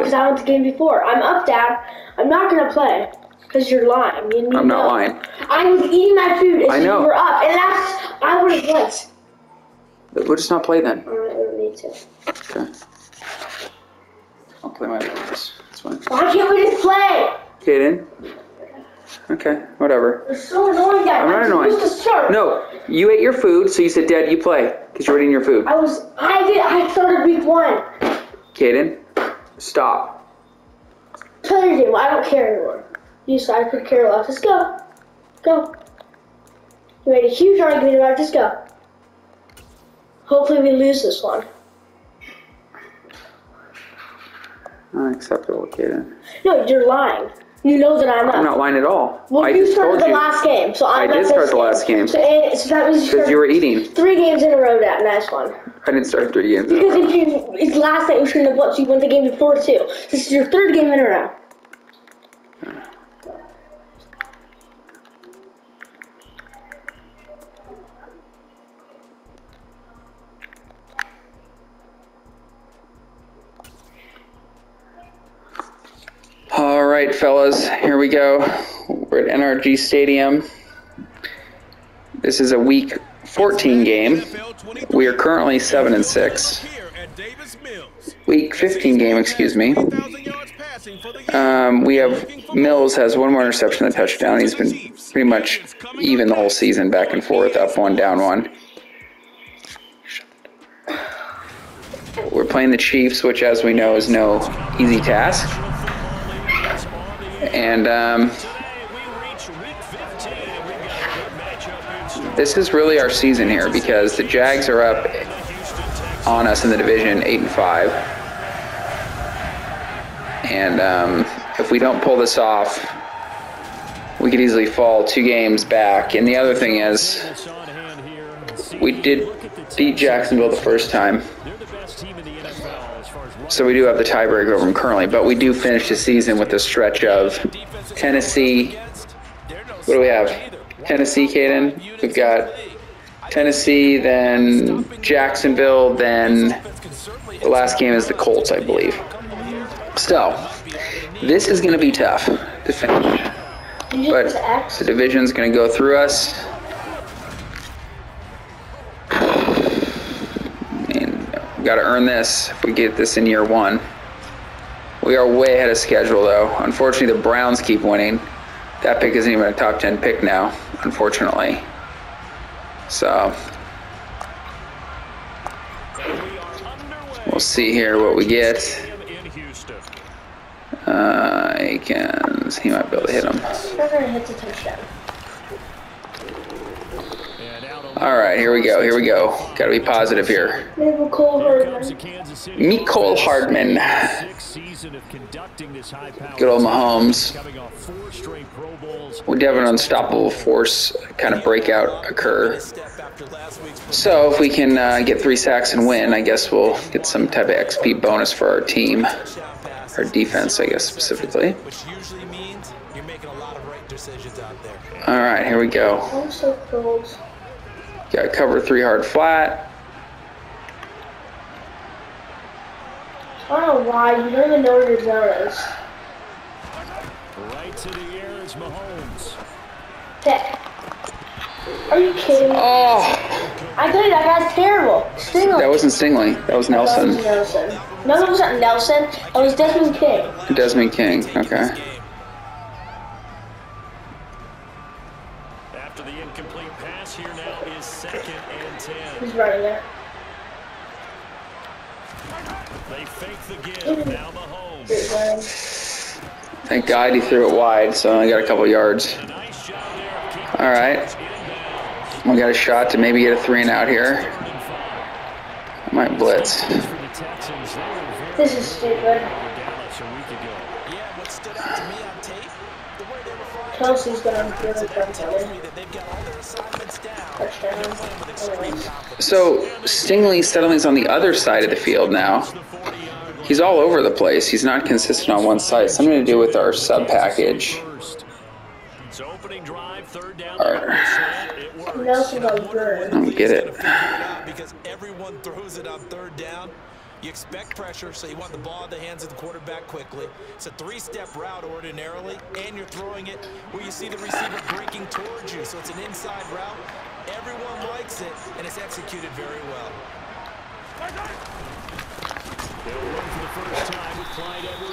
because I went to the game before. I'm up, Dad. I'm not gonna play because you're lying. You, I'm not know. lying. I was eating my food as I know. you were up, and that's I would have went. We'll just not play then. Alright, I don't need to. Okay. I'll play my games. That's fine. Why can't we just play? Kaden? Okay, whatever. You're so annoying, Dad. I'm not annoying. to start. No, you ate your food, so you said, Dad, you play, because you're eating your food. I was. I did. I started week one. Kaden, stop. Tell game. I don't care anymore. You said I could care less. Let's go. Go. You made a huge argument about it. Just go. Hopefully we lose this one. Unacceptable, Kaden. No, you're lying. You know that I'm not. I'm not lying at all. Well, I you just started told the you. last game, so I'm I did start the last game. So, and, so that means you Because you were eating. three games in a row. That nice one. I didn't start three games. Because if you, it's last night, you shouldn't have. So you won the game before too. This is your third game in a row. Right, fellas, here we go. We're at NRG Stadium. This is a week 14 game. We are currently 7 and 6. Week 15 game, excuse me. Um, we have Mills has one more interception and a touchdown. He's been pretty much even the whole season, back and forth, up one, down one. We're playing the Chiefs, which, as we know, is no easy task. And um, this is really our season here because the Jags are up on us in the division, eight and five. And um, if we don't pull this off, we could easily fall two games back. And the other thing is, we did beat Jacksonville the first time. So we do have the tiebreaker over them currently, but we do finish the season with a stretch of Tennessee. What do we have? Tennessee, Caden. We've got Tennessee, then Jacksonville, then the last game is the Colts, I believe. So this is going to be tough to finish, but the division's going to go through us. Got to earn this if we get this in year one. We are way ahead of schedule, though. Unfortunately, the Browns keep winning. That pick isn't even a top 10 pick now, unfortunately. So, we'll see here what we get. Uh, Aikens, he might be able to hit him. They're gonna hit the touchdown. All right, here we go. Here we go. Got to be positive here. Maybe Cole Hardman. Mecole Hardman. Good old Mahomes. Do have an unstoppable force kind of breakout occur. So if we can uh, get three sacks and win, I guess we'll get some type of XP bonus for our team, our defense, I guess specifically. All right, here we go. I'm so cold. Got to cover three hard flat. I don't know why. You don't even know where your zone is. Right to the air is Mahomes. Heck. Are you kidding me? Oh, I tell you, that guy's terrible. Stingley. that wasn't Stingley. That was That was Nelson. Nelson. No, that was not Nelson. That was Desmond King. Desmond King. Okay. He's running there. They fake the give. Now Mahomes. Thank God he threw it wide, so I only got a couple yards. A nice job there of keeping All right. We got a shot to maybe get a three and out here. I might blitz. for the Texans. They were very This is stupid. Dallas a. Yeah, what stood out to me on tape, the way they were flying. Kelce's gonna really come So Stingley is on the other side of the field now. He's all over the place. He's not consistent on one side. Something to do with our sub package. Got I don't get it. Because everyone throws it on third down. You expect pressure, so you want the ball in the hands of the quarterback quickly. It's a three-step route ordinarily, and you're throwing it where you see the receiver breaking towards you. So it's an inside route. Everyone likes it, and it's executed very well.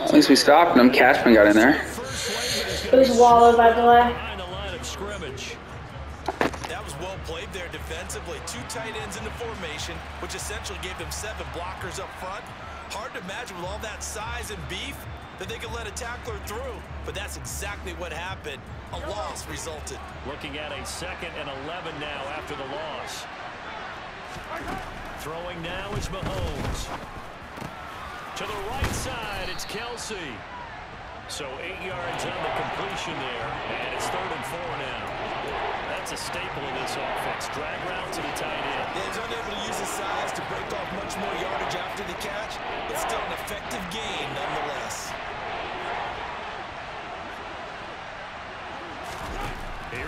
At least we stopped him. Cashman got in there. It was Waller, by the way. Behind line of scrimmage. That was well played there defensively. Two tight ends in the formation, which essentially gave them seven blockers up front. Hard to imagine with all that size and beef that they could let a tackler through, but that's exactly what happened. A loss resulted. Looking at a second and 11 now after the loss. Throwing now is Mahomes. To the right side, it's Kelce. So eight yards on the completion there, and it's third and four now. That's a staple of this offense. Drag route to the tight end. Yeah, he's unable to use his size to break off much more yardage after the catch, but still an effective gain nonetheless.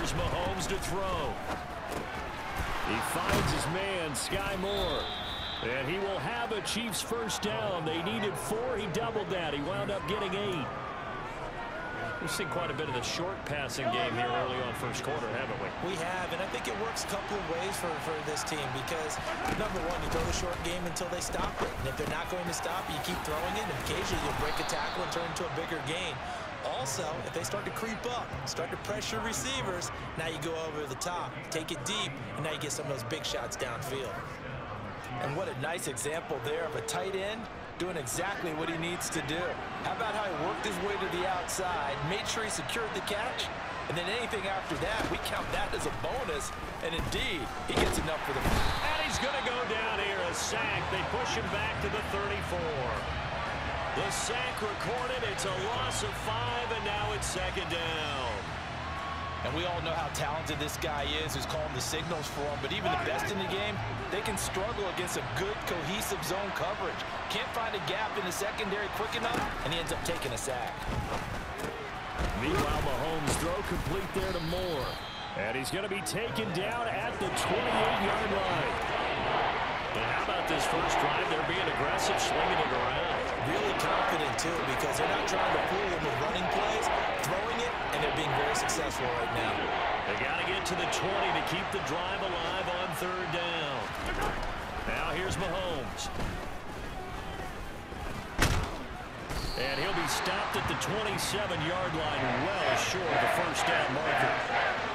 Here's Mahomes to throw. He finds his man, Skyy Moore. And he will have a Chiefs first down. They needed four. He doubled that. He wound up getting eight. We've seen quite a bit of the short passing game here early on first quarter, haven't we? We have, and I think it works a couple of ways for, for this team because, number one, you throw the short game until they stop it. And if they're not going to stop it, you keep throwing it, and occasionally you'll break a tackle and turn into a bigger gain. Also, if they start to creep up, start to pressure receivers, now you go over the top, take it deep, and now you get some of those big shots downfield. And what a nice example there of a tight end doing exactly what he needs to do. How about how he worked his way to the outside, made sure he secured the catch, and then anything after that, we count that as a bonus. And indeed, he gets enough for the... And he's going to go down here, a sack. They push him back to the 34. The sack recorded. It's a loss of five, and now it's second down. And we all know how talented this guy is who's calling the signals for him. But even the best in the game, they can struggle against a good, cohesive zone coverage. Can't find a gap in the secondary quick enough, and he ends up taking a sack. Meanwhile, Mahomes throw complete there to Moore. And he's going to be taken down at the 28-yard line. And how about this first drive? They're being aggressive, swinging it around. Really confident, too, because they're not trying to fool him with running plays, throwing it, and they're being very successful right now. They got to get to the 20 to keep the drive alive on third down. Now here's Mahomes. And he'll be stopped at the 27-yard line, well short of the first down marker.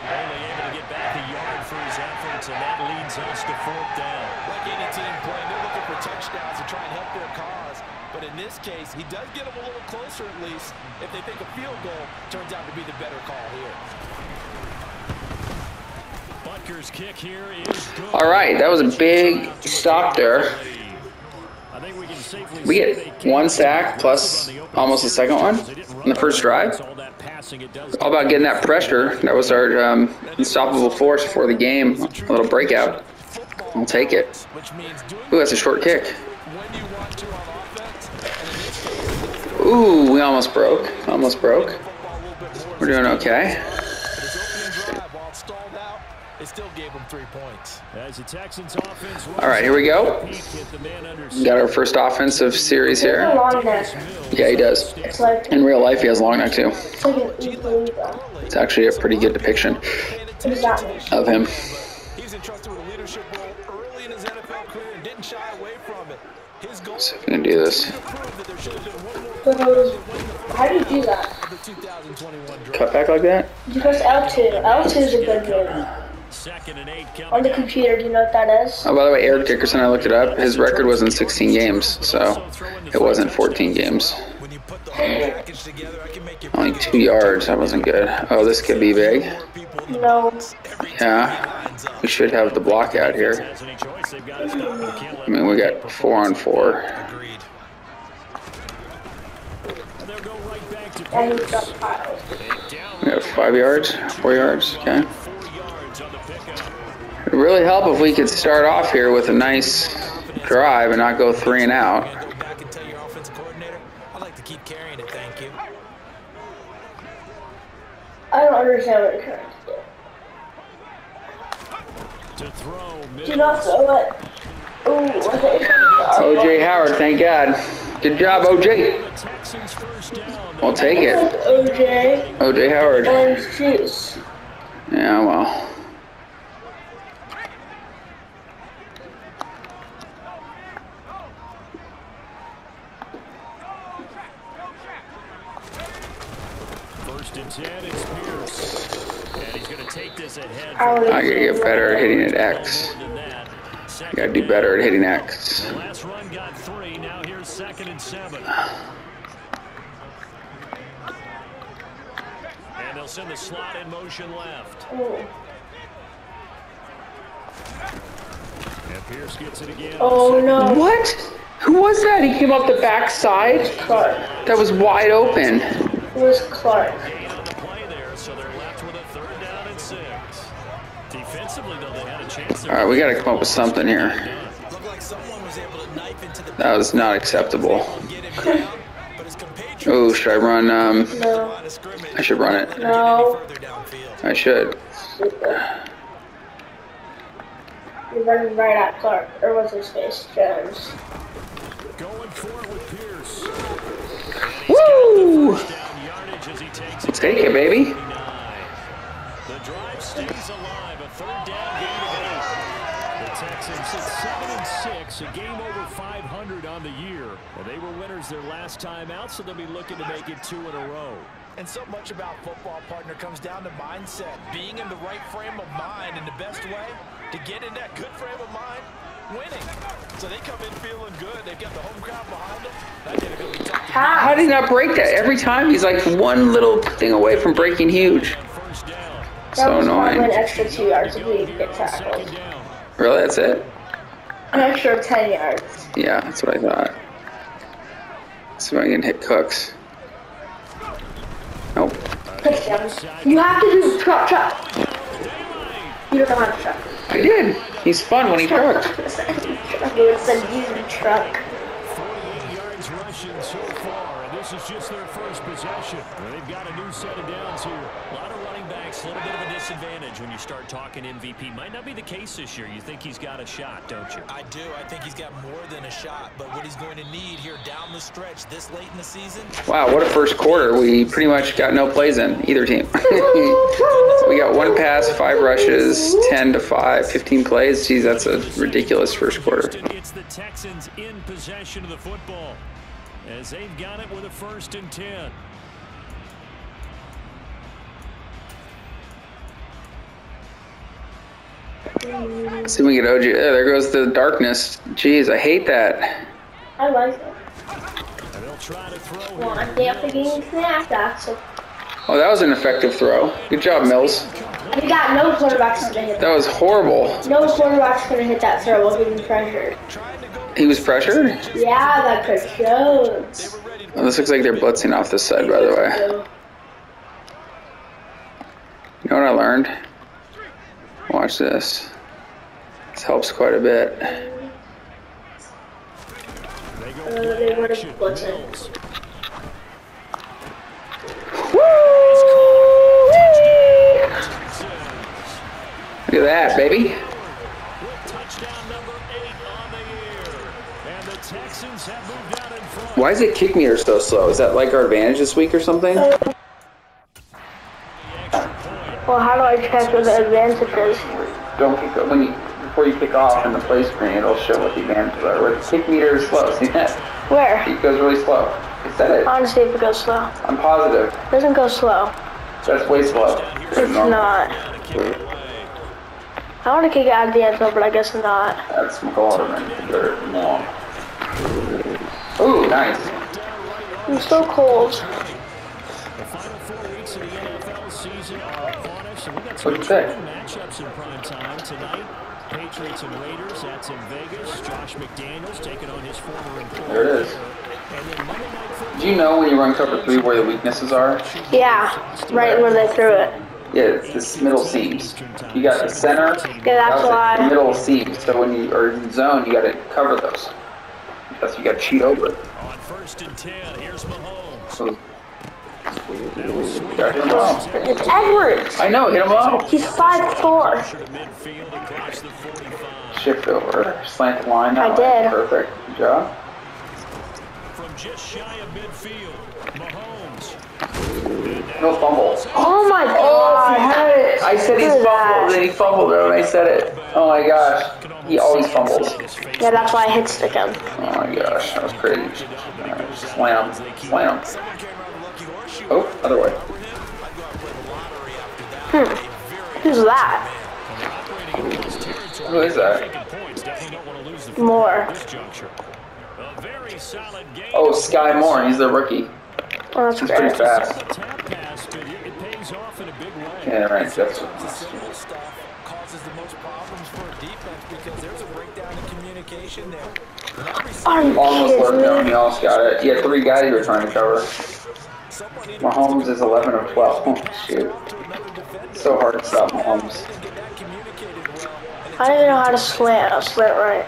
Only able to get back a yard for his efforts, and that leads us to fourth down. Like any team playing, they're looking for touchdowns to try and help their cause. But in this case, he does get them a little closer at least. If they think a field goal turns out to be the better call here. Butker's kick here is good. All right, that was a big stop there. We can safely We say get one sack plus on the almost a second one They in the first drive. All that passing it does All about getting that pressure. That was our um, unstoppable force for the game. A little breakout. I'll take it. Which means Ooh, that's a short kick. when you want to on offense. And in this case, Ooh, we almost broke. Almost broke. We're doing okay. All right, here we go. Got our first offensive series here. Yeah, he does. In real life, he has long neck too. it's actually a pretty good depiction of him. So if can do this. To prove that there should have been one more So, how do you do that? of the 2021 draft. Cut back like that? You press L2. L2 is a good move. Second and eight On the computer, do you know what that is? Oh, by the way, Eric Dickerson, I looked it up. His record was in 16 games, so it wasn't 14 games. When you put the whole package together, I can make you Only two yards. That wasn't good. Oh, this could be big. more people in the No. Yeah. he lines up. We should have the block out here. Has any choice, they've got to stop him. Can't let I mean, we got four on four. Agreed. And they'll go right back to And Pierce. he's got piles. Down We got five yards, four yards. Okay. four yards on the pickup. It'd really help if we could start off here with a nice drive and not go three and out. And go back and tell your offensive coordinator, I'd like to keep carrying it, thank you. I don't understand what you're trying to do. To throw, Do not throw it. Ooh, it? OJ Howard, thank God. Good job, OJ. The Texans first down. We'll take it. OJ, OJ Howard. Yeah, well. First and 10, it's Pierce. And he's going to take this ahead. I gotta get better at hitting at X. More than that. Second Gotta do better at hitting X. Last run got three. Now here's second and seven. And they'll send the slot in motion left. Ooh. And Pierce gets it again. Oh no. What? Who was that? He came up the backside? Clark. That was wide open. It was Clark. Gain on the play there, so they're left with a third down and six. Defensively, though, they had a chance there. All right, we gotta come up with something here. Looked like someone was able to knife into the That was not acceptable. Oh, should I run? Um, No. line of scrimmage I should run it. No. further downfield. I should. You're running right at Clark. Or was his face? Jones. Going for it with Pierce. Woo! Down yardage as he takes Let's take it, baby. The drive stays alive. A third down gain of eight. The Texans at seven and six, a game over 500 on the year. Well, they were winners their last time out, so they'll be looking to make it two in a row. And so much about football, partner, comes down to mindset. Being in the right frame of mind and the best way to get in that good frame of mind, winning. So they come in feeling good. They've got the home crowd behind them. That did going to be tough to How did he not break that? Every time he's like one little thing away from breaking huge. On first down. That So was probably an annoying. extra two yards if we get tackled. Second down. Really, that's it? An extra 10 yards. Yeah, that's what I thought. See if I can hit Cooks. Nope. Touchdown. You have to do truck, truck. You don't know how to truck. I did. He's fun when he trucks. Truck. You would send you to truck. 48 yards rushing so far, and this is just their first possession. They've got a new set of downs here. A lot of running backs, a little bit of a disadvantage when you start talking MVP. Might not be the case this year. You think he's got a shot, don't you? I do. I think he's got more than a shot. But what he's going to need here down the stretch this late in the season, Wow, what a first quarter. We pretty much got no plays in either team. we got one pass, five rushes, 10 to 5, 15 plays. Geez, that's a ridiculous first quarter. It's the Texans in possession of the football as they've got it with a first and 10. See if we can get OG. Oh, there goes the darkness. Jeez, I hate that. I like it. And they'll try to throw Well. I'm definitely getting snapped at, so Oh, that was an effective throw. Good job, Mills. we got no quarterback's gonna hit that. That was horrible. No quarterback's gonna hit that throw while getting pressured. trying to go. He was pressured? Yeah, that could Jones. We're ready to Oh, this looks like they're blitzing off this side, by the way. You know what I learned? Watch this. This helps quite a bit. Uh, they play would've action. blitzed it. Mills. Look at that, baby. With touchdown number eight on the year. And the Texans have moved out in front. Why is it kick meter so slow? Is that like our advantage this week or something? Point. Well, how do I check what the advantages? Don't kick when you before you kick off in the play screen. It'll show what the advantages are. Where the kick meter is slow. See that? Where? It goes really slow. It said it. I want to see if it goes slow. I'm positive. It doesn't go slow. That's way slow. It's not. I want to kick it out of the end zone, but I guess not. That's McCormick. Dirt long. Ooh, nice. I'm so cold. The final four weeks of the NFL season are upon us, and we got some What'd you say? matchups in prime time tonight. Patriots and Raiders, that's in Vegas. Josh McDaniels taking on his former employer. There it is. And then Monday Night Football. Do you know when you run cover three where the weaknesses are? Yeah, right when they threw it. Yeah, it's this middle seams. You got the center. Yeah, that's the why. middle seams. So when you are in zone, you got to cover those. That's you got to cheat over it. On first and ten, here's Mahomes. So Gotta hit him low. It's Edwards. I know, hit him low. He's five four. Pressure to midfield across the 45. Shift over. Slant the line. I did. Perfect. Good job. From just shy of midfield, Mahomes. No fumbles. Oh my god. Oh, I god. had it. I said he Look at that. fumbled, then he fumbled it when I said it. Oh my gosh. He always fumbles. Yeah, that's why I hit stick him. Oh my gosh, that was crazy. Alright, Slam. Slam. Oh, other way. For him, I'd go out and play the lottery after that. Hmm. Who's that? Who is that? Taking points, definitely don't want to lose the More. at this juncture. A very solid game. Oh, Skyy Moore. He's the rookie. Oh, that's He's pretty fast. A tap pass, but it it pays off in a big way. Yeah, right. That's The simple stuff causes the most problems for a defense because there's a breakdown in communication there. Almost worked me? He almost got it. He had three guys he was trying to cover. Someone needed Mahomes is 11 of 12. Oh, shoot. to. So hard to stop Mahomes. Didn't get that communicated well. And I don't even know how to slant. I'll slant right.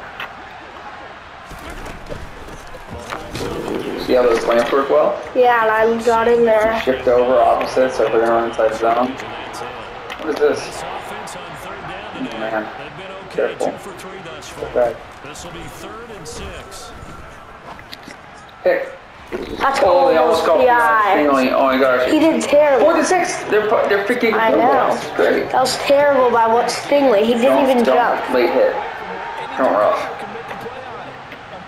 See how those slants work well? Yeah, and I got in there. Shift over opposite, so if they're gonna run inside zone. What is this? This offense on third down today. Man. They've been okay. Careful. Two for three thus far. back. This will be third and six. Pick. That's Oh, they almost called PI. Finley. Oh my gosh. He did terrible. to six. They're pu- they're freaking. I know. Great. That was terrible by what Stingley. He didn't Don't- even don't jump. Late hit. Don't rough. can make a play on it.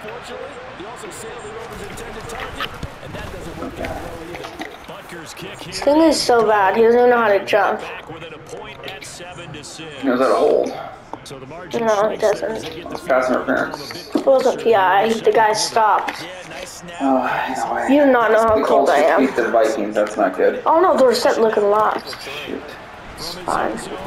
Unfortunately, he also sailed it over intended target, and that doesn't work out well either. Butker's kick here. Stingley's so bad. He doesn't even know how to jump. Back within a point at seven to six. He knows how to hold. So the margin No, it doesn't. as they get the Pass interference. It wasn't PI. The guy stopped. Yeah, nice snap. Oh, no. You do not know how The cold I am. the Vikings. That's not good. Oh no, they're set looking lost. Shoot. Fine. zone.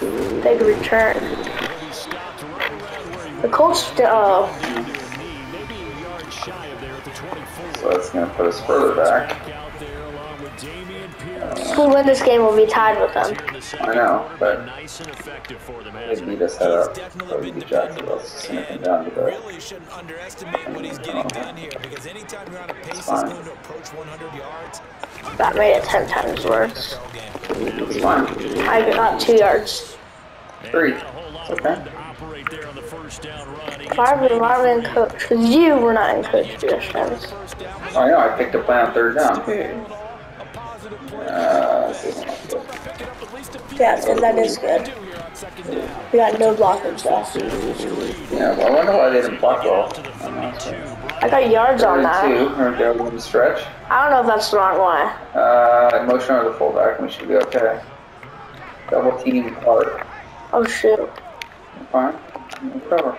Here's Big return. He'll be stopped right around where he The Colts still. Down uh, to a knee, maybe a yard shy of there at the 24. So that's gonna put us further back. Back out there along with Dameon Pierce. if we win this game, we'll be tied with them. Here in the second I know, but nice and effective for them, They hasn't beat it? us head up. Definitely Probably been beat Jacksonville. dependable. So send them down to the. Really shouldn't underestimate what he's getting done here because anytime you're on a pace that's going to approach 100 yards, That made it ten times worse. all game. It's fine. I got two yards. Three. Not a whole lot It's of okay. room to operate there on the first down run. He gets Why are we, maybe why are we in coach? Because you were not in coach positions. Oh, I know. I picked a play on third down. Hmm. a positive play. Uh, this isn't good. Picking up at least a few Yeah, and that is good. do here on second down. We got no blockers though. Yeah, well, I wonder why they didn't block well. to I don't know. 42. I got yards on that. two. Or go one stretch. I don't know if that's the wrong one. Uh, motion over the fullback. We should be okay. Double team hard. Oh shoot. Fine. No cover.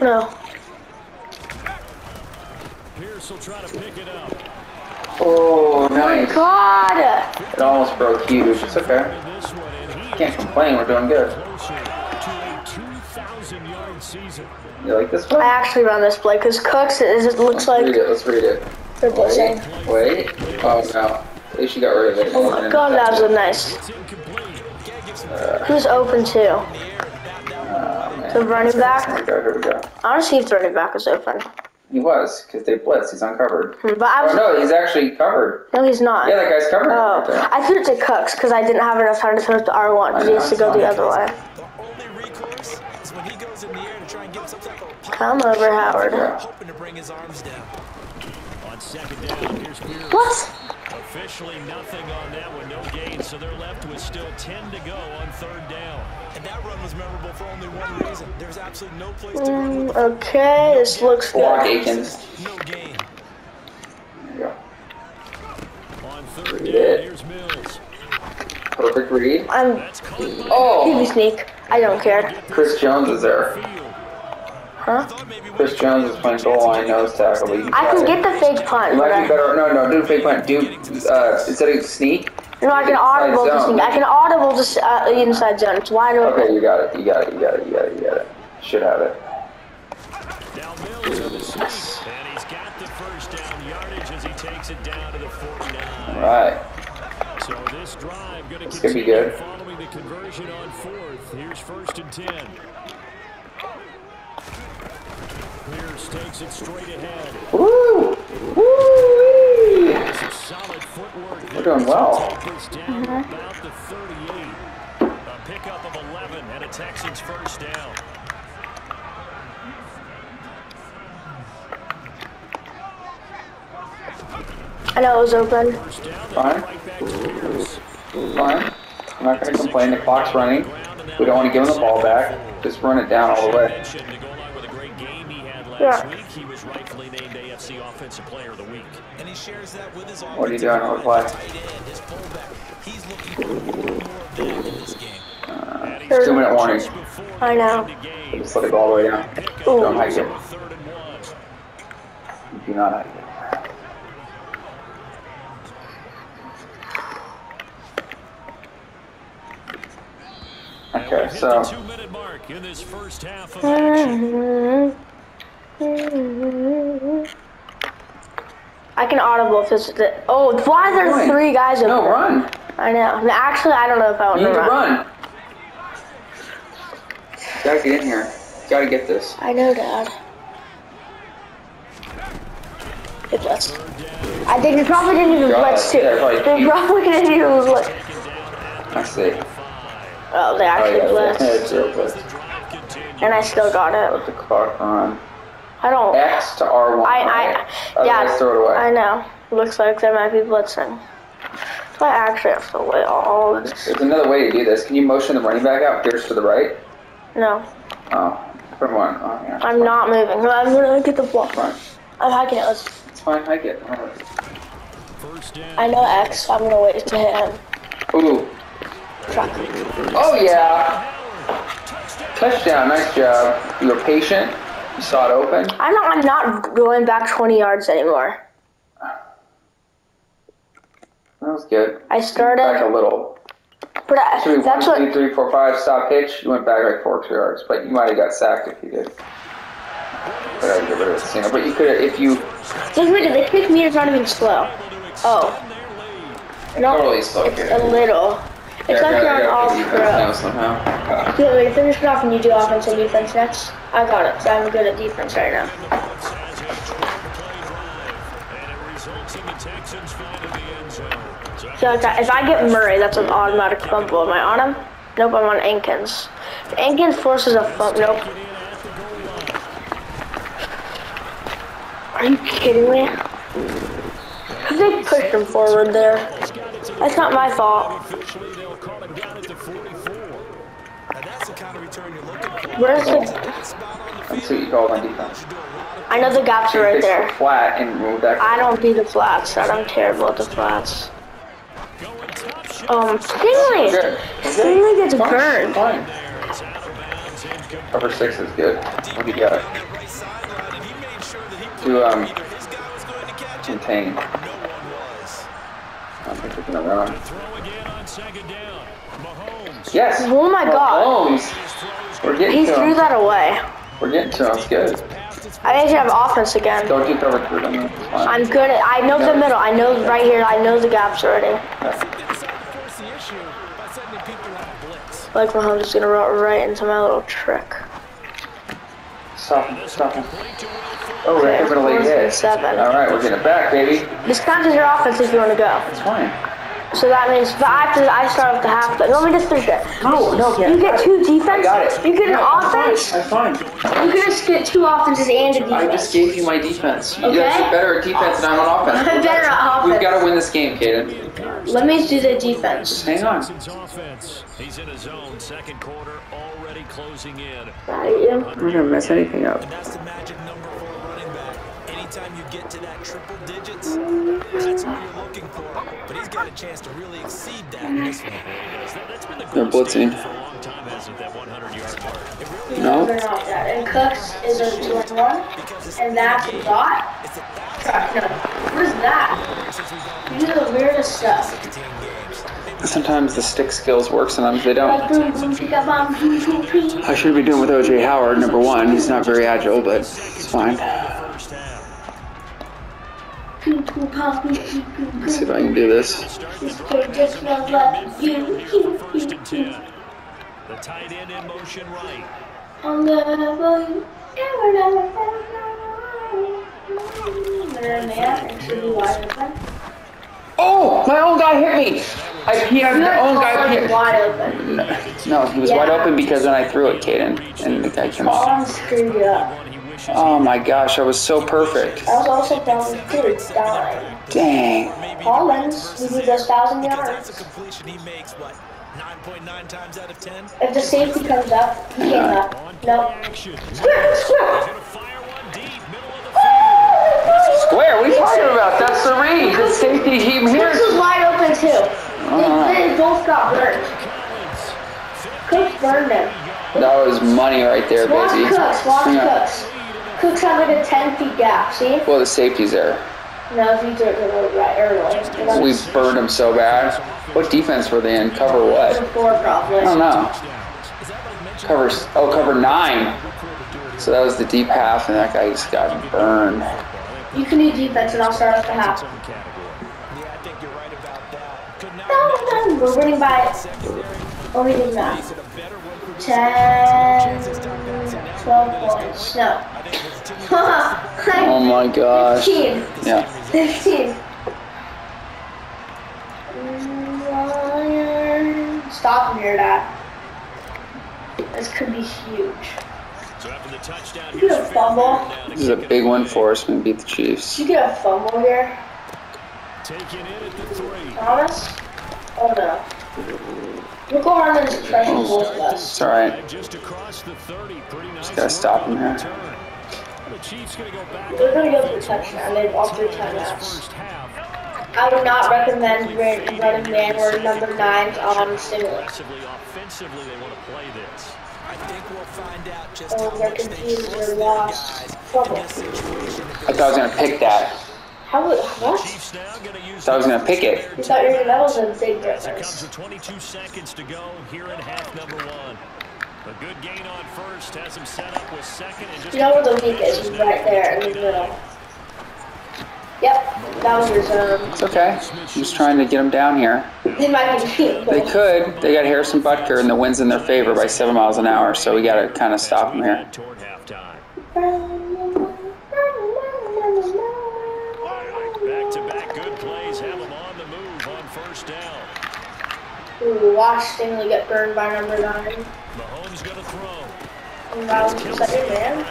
No. Pierce will try to pick it up. Oh, oh nice. God! It almost broke huge. It's okay. This one, and he Can't complain. We're doing good. closer to a 2,000-yard season. You like this I actually run this play because Cooks is it looks Let's read like it. Let's read it. they're blitzing. Wait. Oh no. At least you got rid of it. Oh my god, that was a nice. Incomplete. Who's open too? Oh, uh, The running Here we back? go. Here we go. I want to see if the running back is open. He was, because they blitzed. He's uncovered. Hmm, But I Oh was. no, he's actually covered. No, he's not. Yeah, that guy's covered. Oh, right there. I threw it to Cooks because I didn't have enough time to throw it to R1 because he has to go the other way. The only recourse is when he goes in the air to try and get some type of pop, Come over, Howard. Yeah. hoping to bring his arms down. On second down, here's Pierce. What? Officially nothing on that one, no gain, so they're left with still 10 to go on third down. And that run was memorable for only one reason. There's absolutely no place to run Mm, with okay, this looks good. Akins. no gain. There you go. On third Yeah. down, here's Mills. Perfect read. I'm That's caught by Oh, TV sneak. I don't care. Chris Jones is there. Field. Huh? Chris Jones is playing goal line nose tackle. But I can get the fake punt. You But might be better. No, no, do fake punt. Do uh, instead of sneak. no, I can audible to zone. sneak. I can audible to s- uh, inside zone. It's wide open. Okay, you got it. You got it. You got it. You got it. You got it. Should have it. Now Mills on the sneak, and he's got the first down yardage as he takes it down to the 49. All right. So this drive going to This could be continue good. following the conversion on fourth. Here's first and 10. Pierce takes it straight ahead. Woo! Woo! We're doing well. First down uh-huh. about the 38. A pickup of 11 and a Texans first down. I know it was open. Fine. right back to Pierce. Fine. I'm not going to complain. The clock's running. We don't want to give him the ball back. Just run it down all the way. Mentioned to go along with a great game he had last Yeah. week. He was rightfully named AFC Offensive Player of the Week. And he shares that with his What are you doing? line, What play? tight end, his fullback. He's looking for more of that in this game. Uh, and he's Third- Two minute warning. I know. the. Just let it go all the way down. Ooh. Don't hike it. Third and one. Do not hike it. Okay, so the two-minute mark in this first half of I can audible if this is. Oh, why are there three guys over no there? run. I know. Actually, I don't know if I want You to need to run. run. Gotta get in here. Gotta get this. I know, Dad. It does. I think they probably didn't even God, blitz too. yeah, probably They cheap. probably didn't even blitz. I see. Oh, they Oh, actually yeah, blitzed. yeah, it's real quick. And I still got it. it. the clock run. I don't. X to R1. I, right? I, yeah. Throw it away. I know. Looks like there might be blitzing. So I actually have to wait all of this. There's another way to do this. Can you motion the running back out? Pierce to the right? No, Oh, from one. Oh, yeah. I'm not moving. I'm gonna get the ball. Fine. I'm hiking it. Let's, It's fine. Hike it. First down. I know X. I'm gonna wait to hit him. Ooh. Truck. Oh, yeah. Touchdown. Nice job. You're patient. You saw it open. I'm not. I'm not going back 20 yards anymore. That was good. I started. Back a little. but I, one, that's two, what. three, four, five. Stop pitch. You went back like four extra yards, but you might have got sacked if you did. But I get rid of know. But you could have if you wait, they pick me. It's not even slow. Oh. No, totally slow it's kid. a little. It's like you're on all pro. somehow. Yeah, wait, finish it off and you do offense and defense next. I got it, so I'm good at defense right now. And it results in the Texans finding the end zone. So So if I, if I get Murray, that's an automatic fumble. Am I on him? Nope, I'm on Ankins. If Ankins forces a fumble. Nope. Are you kidding me? They pushed him forward there. That's not my fault. officially they'll call him down at the 44. Now that's the kind of return you're looking for. Where's the? That spot on the Let's see what you called on defense. I know the gaps are right there. Flat and move that. I don't do the flats. Dad. I'm terrible at the flats. Going top shot. Um, Stingley. Stingley gets Fine, burned. Fine. There, it's out of bounds. Incomplete. Cover six is good. What do you got? On that right sideline, and he made sure that he To um either his guy was going to catch it, contain. no one was. I don't think we're gonna run. Throw again on second down. Mahomes. Yes. Oh my God. We're getting He to threw him. that away. We're getting to him. Good. I need to have offense again. Don't do cover three. I mean, it's fine. I'm good at, I know the middle. I know right here. I know the gaps already. They decided to force the issue by sending people on a blitz. Like Mahomes is gonna roll right into my little trick. Stop him. Stop him. Complete to Will Oh, we're Okay, having a late hit. seven. All right, we're getting it back, baby. This counts as your offense if you want to go. It's fine. So that means, but I have to, I start with the half. But let me just finish it. No, no, yeah. You get two defense. I got it. You get an Yeah, offense. That's fine. You can just get two offenses and a I defense. I just gave you my defense. You Okay. guys are better at defense than I'm on offense. I'm better at offense. We've got to win this game, Kaden. Let me do the defense. Hang on. Texans offense. He's in his zone. Second quarter already closing in. I'm not gonna mess anything up. Anytime you get to that triple digits, that's what you're looking for. But he's got a chance to really exceed that in this one. That's been the They're gold blitzing. standard for a long time, hasn't that 100-yard mark? No. They're not that. And Cooks is a two and one, and that's a dot. Sorry, no. What is that? You do the weirdest stuff. Sometimes the stick skills work, sometimes they don't. I should be doing with OJ Howard, number one. He's not very agile, but it's fine. Let's see if. I can do this. This kid just won't you. you, First you, and you. 10. The tight end in motion right. I'm gonna you. Never. Oh, my own guy hit me. I You the own guy. PM'd. wide open. No, he was Yeah. wide open because when I threw it, Caden, and the guy came off. Collins screwed you up. One he Oh my gosh, I was so perfect. I was also down with dying. Dang. Maybe Collins, he did those thousand because that's yards. a completion he makes, what, 9.9 times out of 10? If the safety comes up, he came up. on play No. action. Square, square. Gonna fire one deep, middle of the field. Square, what are you talking about? That's the read. The safety team here. Cooks was wide open too. Uh-huh. They, they both got burned. Collins, Cooks burned him. That was money right there, Watch baby. Cooks, watch Yeah. Cooks. Cooks had like a 10 feet gap, see? Well, the safety's there. No, if you do it to the right or right. We burned them so bad. What defense were they in? Cover what? Four probably. I don't know. Is that what he mentioned? Cover, oh, cover nine. So that was the deep half, and that guy just got burned. You can do defense and I'll start off the half. Zone category. Yeah, I think you're right about that. Could not No, no, We're winning by, secondary. oh, we did not. He's in a better win producer. 10, 12 points. No. I think if the team Oh my gosh. 15. Yeah. 15. Stop him here, Dad. This could be huge. So after the touchdown, You get a fumble. This is a big one for us when we beat the Chiefs. You get a fumble here, taking in at the three. Thomas? Oh no. We'll go around and just pressure both of us. It's alright. Just across the 30, pretty nice. gotta stop him here. The Chiefs gonna go back. We're gonna go for touchdown. They have all three timeouts. first half. I would not recommend running man or number nines on stimulus. Aggressively, offensively, they want to play this. I think we'll find out just Oh, how they're much they confused. trust They're their lost. guys in Trouble. situation. I thought I was gonna pick that. How would, what? Chiefs now gonna use Thought I was gonna pick it. You thought you were, that was a big As it comes with 22 seconds to go here in half number one. A good gain on first has him set up with second and just You know where the weak is? He's right there in the middle. Yep, that was your zone. It's okay. I'm just trying to get them down here. They might be They could. They got Harrison Butker, and the wind's in their favor by seven miles an hour, so we gotta kind of stop them here. toward halftime. Back to back good plays have him on the move on first down. Ooh, watch Stingley get burned by number nine. Mahomes gonna throw. And that was second man.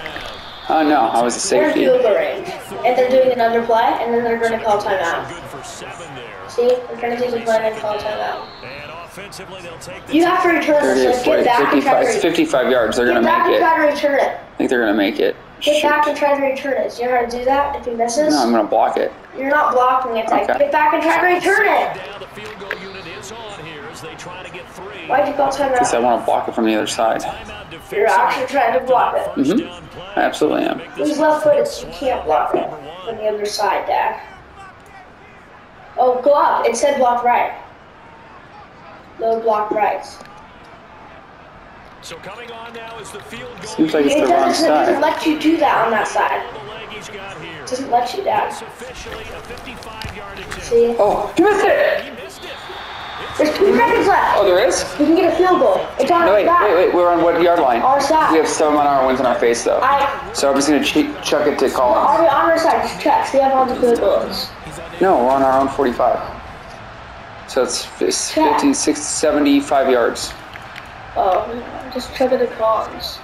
Oh no, I was a They're safety. field goal range. And they're doing another play, and then they're going to call timeout. Good for seven there. See? They're going to take a play and call timeout. And offensively, they'll take You have to return 30 this. or So 40, get back and try 55, to, 55 yards. They're gonna back make and it. I try to return it. think they're gonna make it. Get Shoot. back and try to return it. Do you know how to do that? If he misses, No, I'm gonna block it. you're not blocking it. Okay. get back and try to return it. Down. The field goal unit is on here as they try to get three. Why'd you call Because I timeout? want to block it from the other side. You're actually trying to block it. First Mhm. I absolutely am. Make this He's left footed, so you can't block it from the other side, Dad. Oh, go up. It said block right. No block right. So coming on now is the field goal. Seems like it's It the wrong doesn't, it doesn't let you do that on that side. the leg he's got here. It doesn't let you, Dad. It's officially a 55-yard attempt. See? Oh, you missed it! He missed it. There's two seconds left. Oh, there is? We can get a field goal. It's on No, wait, side. wait, wait. We're on what yard line? Our side. We have seven on our wins in our face, though. I, So I'm just gonna che- chuck it to Collins. on, the, on our side, just check. See how long the field goal is. No, we're on our own 45. So it's, it's 50, 60, 75 yards. Oh, just check it to Collins.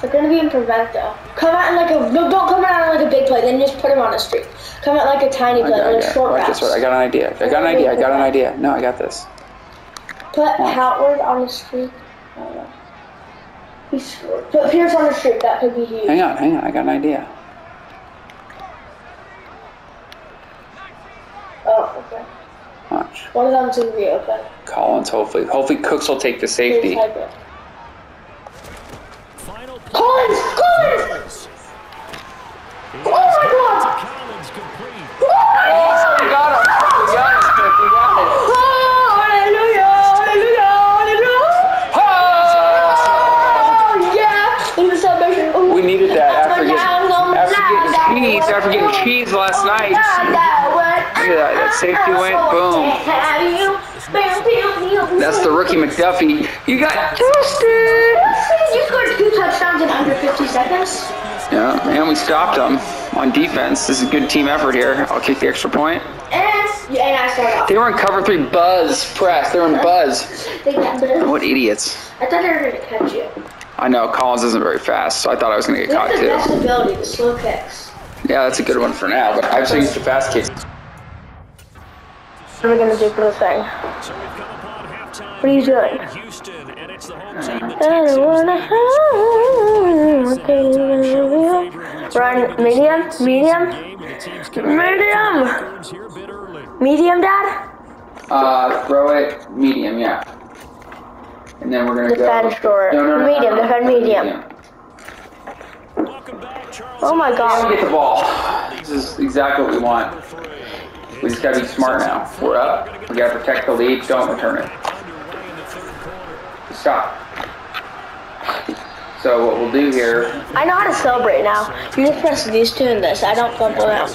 They're gonna be in prevent though. Come out in like a no, don't come out in like a big play. Then just put him on a streak. Come out like a tiny I play, got, like yeah, short watch routes. I got an idea. I got an idea. I got an idea. No, I got this. Put Howard on the streak. I don't know. He's short. Put Pierce on the streak. That could be huge. Hang on, hang on. I got an idea. Oh, okay. Watch. One of them's gonna be open. Collins, hopefully. Hopefully Cooks will take the safety. type it. Final play. Collins! Collins! Oh my God! Collins complete. Oh, oh, we got him. Cheese last night. Look at that. That safety went, boom. That's the rookie McDuffie. You got toasted. You scored two touchdowns in under 50 seconds. Yeah, and we stopped them on defense. This is a good team effort here. I'll kick the extra point. And Yeah, and I started off. They were in cover three buzz press. They were in buzz. They got better. What idiots. I thought they were gonna catch you. I know Collins isn't very fast, so I thought I was gonna get We caught have the best too. ability, the slow kicks. Yeah, that's a good one for now, but I've seen the fast kicks. What are we gonna do for the thing? So we've come upon halftime What are you doing? in Houston, and it's the home team, the I don't wanna have Run, medium, medium, medium, here a bit early. medium, Dad. Uh, throw it medium, yeah. And then we're gonna Defend go. short. Medium, defend medium. Welcome back, Charles. Oh my Get the ball. This is exactly what we want. We just gotta be smart now. We're up. We gotta protect the lead. Don't return it. Underway in the third quarter. Stop. So what we'll do here, I know how to celebrate now. You just press these two and this. I don't fumble them.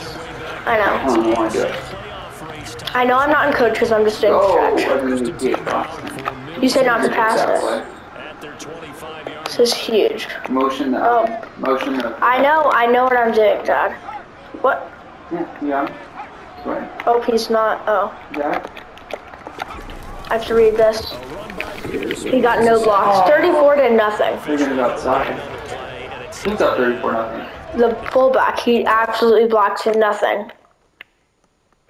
I I know. don't want to do it. Playoff race time. I know I'm not in coach because I'm just doing Oh, stretch. I mean, we get Boston. You said not to pass That this. Play. At their 25-yard This is huge. Motion the, Oh. motion the. I know, I know what I'm doing, Dad. What? Yeah, you got it. Go ahead. Oh, he's not. Oh, Yeah. I have to read this. He got no blocks. 34 to nothing. They're gonna go outside. Who's up 34 nothing? The fullback, he absolutely blocked to nothing.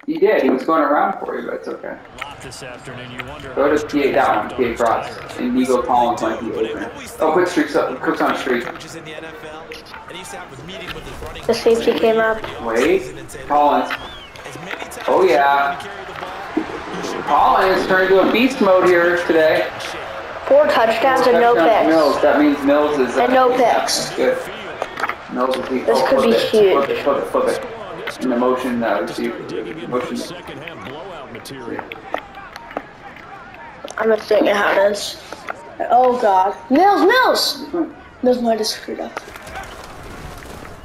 He did. He was going around for you, but it's okay. lot this afternoon. You wonder Go to PA down, PA cross, and Nico Collins might be open. Oh, quick streaks up. Cooks on streak. The NFL, and he used to have a meeting with his running The safety came up. Wait, Collins. as many times Oh yeah. you carry the ball, Collins turned into a beast mode here today. Four touchdowns and no Touchdown to Mills. picks. That means Mills is. uh, And no picks. Good. Mills is. This could be huge. Flip it, flip it, flip it. In the motion, uh, receiver. digging Motion. second half blowout material. I'm just doing it how it is. Oh God. Mills, Mills! Mills might have screwed up.